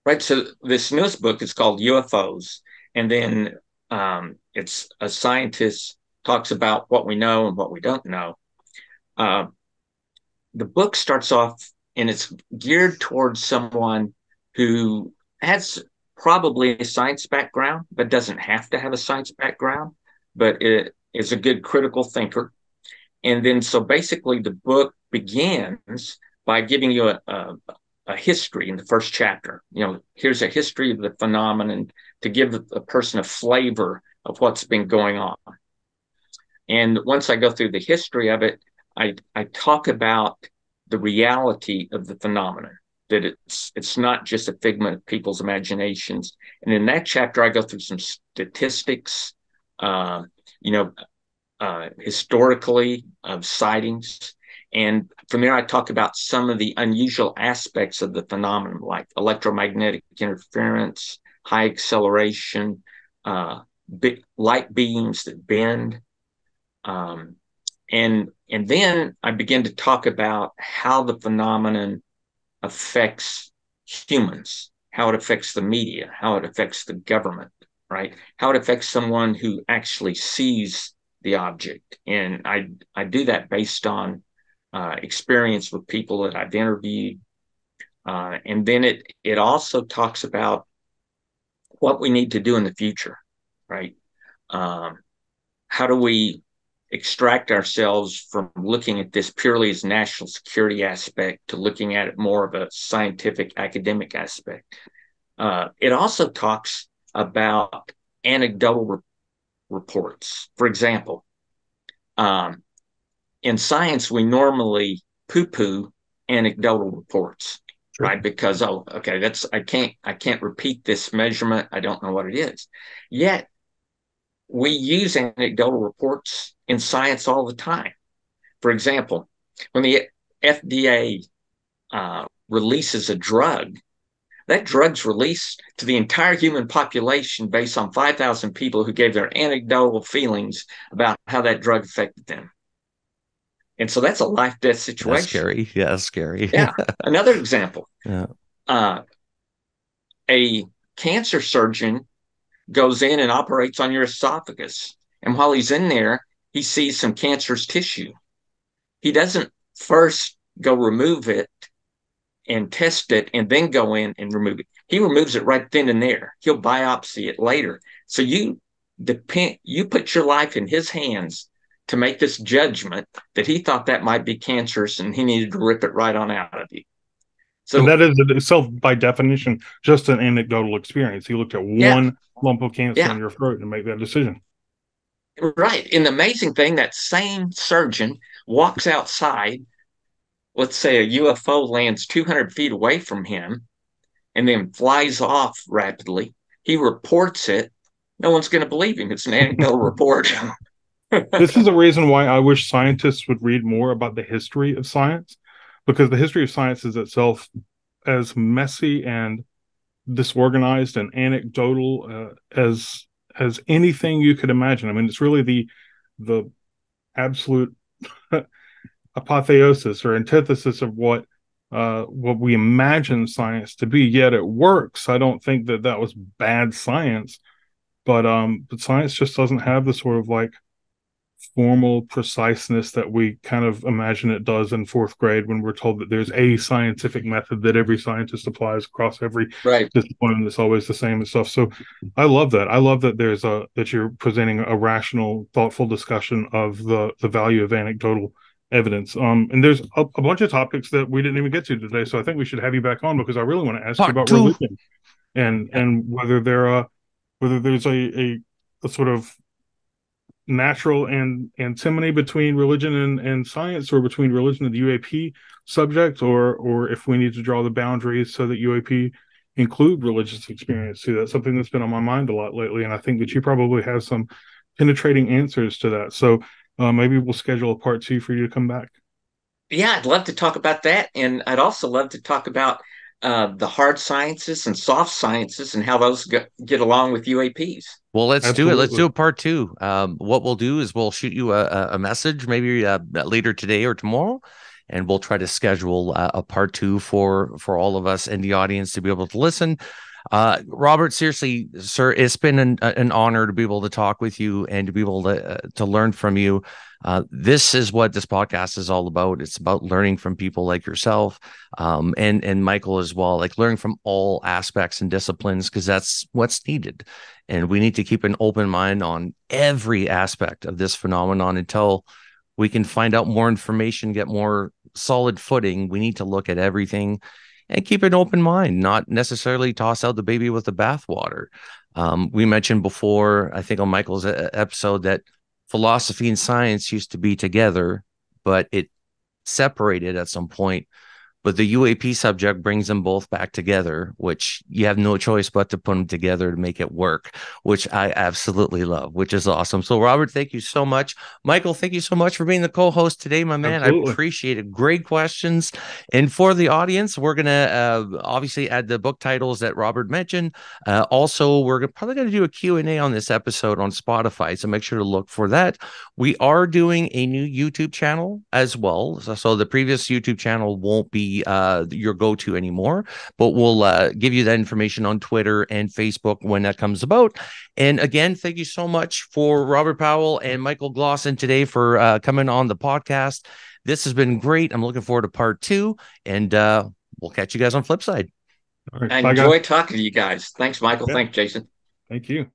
C: right so this newest book is called ufos and then um, it's a scientist talks about what we know and what we don't know uh, the book starts off and it's geared towards someone who has probably a science background but doesn't have to have a science background but it is a good critical thinker. And then, so basically, the book begins by giving you a, a, a history in the first chapter. You know, here's a history of the phenomenon to give a person a flavor of what's been going on. And once I go through the history of it, I, I talk about the reality of the phenomenon that it's it's not just a figment of people's imaginations. And in that chapter, I go through some statistics, uh, you know, uh, historically of sightings. And from there, I talk about some of the unusual aspects of the phenomenon, like electromagnetic interference, high acceleration, uh, light beams that bend. Um, and, and then I begin to talk about how the phenomenon affects humans, how it affects the media, how it affects the government, right? How it affects someone who actually sees the object. And I, I do that based on uh, experience with people that I've interviewed. Uh, and then it, it also talks about what we need to do in the future, right? Um, how do we extract ourselves from looking at this purely as national security aspect to looking at it more of a scientific academic aspect? Uh, it also talks about anecdotal re- reports. For example, um, in science, we normally poo poo anecdotal reports. sure. right? Because oh, okay, that's I can't I can't repeat this measurement. I don't know what it is. Yet we use anecdotal reports in science all the time. For example, when the FDA uh, releases a drug, that drug's released to the entire human population based on 5,000 people who gave their anecdotal feelings about how that drug affected them. And so that's a life death situation.
A: That's scary. Yeah, scary.
C: yeah. Another example. Yeah. Uh, a cancer surgeon goes in and operates on your esophagus. And while he's in there, he sees some cancerous tissue. He doesn't first go remove it and test it and then go in and remove it. He removes it right then and there. He'll biopsy it later. So you depend you put your life in his hands to make this judgment that he thought that might be cancerous and he needed to rip it right on out of you.
B: So and that is itself by definition just an anecdotal experience. He looked at yeah. one lump of cancer yeah. in your throat and make that decision.
C: Right. And the amazing thing, that same surgeon walks outside, let's say a UFO lands 200 feet away from him and then flies off rapidly. He reports it. No one's going to believe him. It's an anecdotal report.
B: This is the reason why I wish scientists would read more about the history of science, because the history of science is itself as messy and disorganized and anecdotal uh, as as anything you could imagine. I mean, it's really the the absolute apotheosis or antithesis of what uh, what we imagine science to be. Yet it works. I don't think that that was bad science, but um, but science just doesn't have the sort of like formal preciseness that we kind of imagine it does in fourth grade when we're told that there's a scientific method that every scientist applies across every
C: right.
B: discipline and it's always the same and stuff. So I love that. I love that there's a that you're presenting a rational, thoughtful discussion of the the value of anecdotal evidence. Um, and there's a, a, bunch of topics that we didn't even get to today. So I think we should have you back on because I really want to ask Part you about two. religion and and whether there are whether there's a, a a sort of natural and antimony between religion and, and science or between religion and the UAP subject or or if we need to draw the boundaries so that UAP include religious experience too. That's something that's been on my mind a lot lately. And I think that you probably have some penetrating answers to that. So uh, maybe we'll schedule a part two for you to come back.
C: Yeah, I'd love to talk about that. And I'd also love to talk about uh, the hard sciences and soft sciences and how those get, get along with UAPs.
A: Well, let's Absolutely. do it. Let's do a part two. Um, what we'll do is we'll shoot you a, a message maybe uh, later today or tomorrow, and we'll try to schedule uh, a part two for for all of us in the audience to be able to listen. Uh, Robert, seriously, sir, it's been an, an honor to be able to talk with you and to be able to uh, to learn from you. Uh, this is what this podcast is all about. It's about learning from people like yourself, um, and and Michael as well, like learning from all aspects and disciplines because that's what's needed, and we need to keep an open mind on every aspect of this phenomenon until we can find out more information, get more solid footing. We need to look at everything and keep an open mind, not necessarily toss out the baby with the bathwater. Um, we mentioned before, I think on Michael's episode, that philosophy and science used to be together, but it separated at some point but the UAP subject brings them both back together, which you have no choice but to put them together to make it work, which I absolutely love, which is awesome. So, Robert, thank you so much. Michael, thank you so much for being the co host today, my man. Absolutely. I appreciate it. Great questions. And for the audience, we're going to uh, obviously add the book titles that Robert mentioned. Uh, also, we're probably going to do a Q&A on this episode on Spotify, so make sure to look for that. We are doing a new YouTube channel as well. So, so the previous YouTube channel won't be uh, your go to anymore, but we'll uh, give you that information on Twitter and Facebook when that comes about. And again, thank you so much for Robert Powell and Michael Glosson today for uh, coming on the podcast. This has been great. I'm looking forward to part two, and uh, we'll catch you guys on flip side.
C: I enjoy talking to you guys. Thanks, Michael. Yeah. Thanks, Jason.
B: Thank you.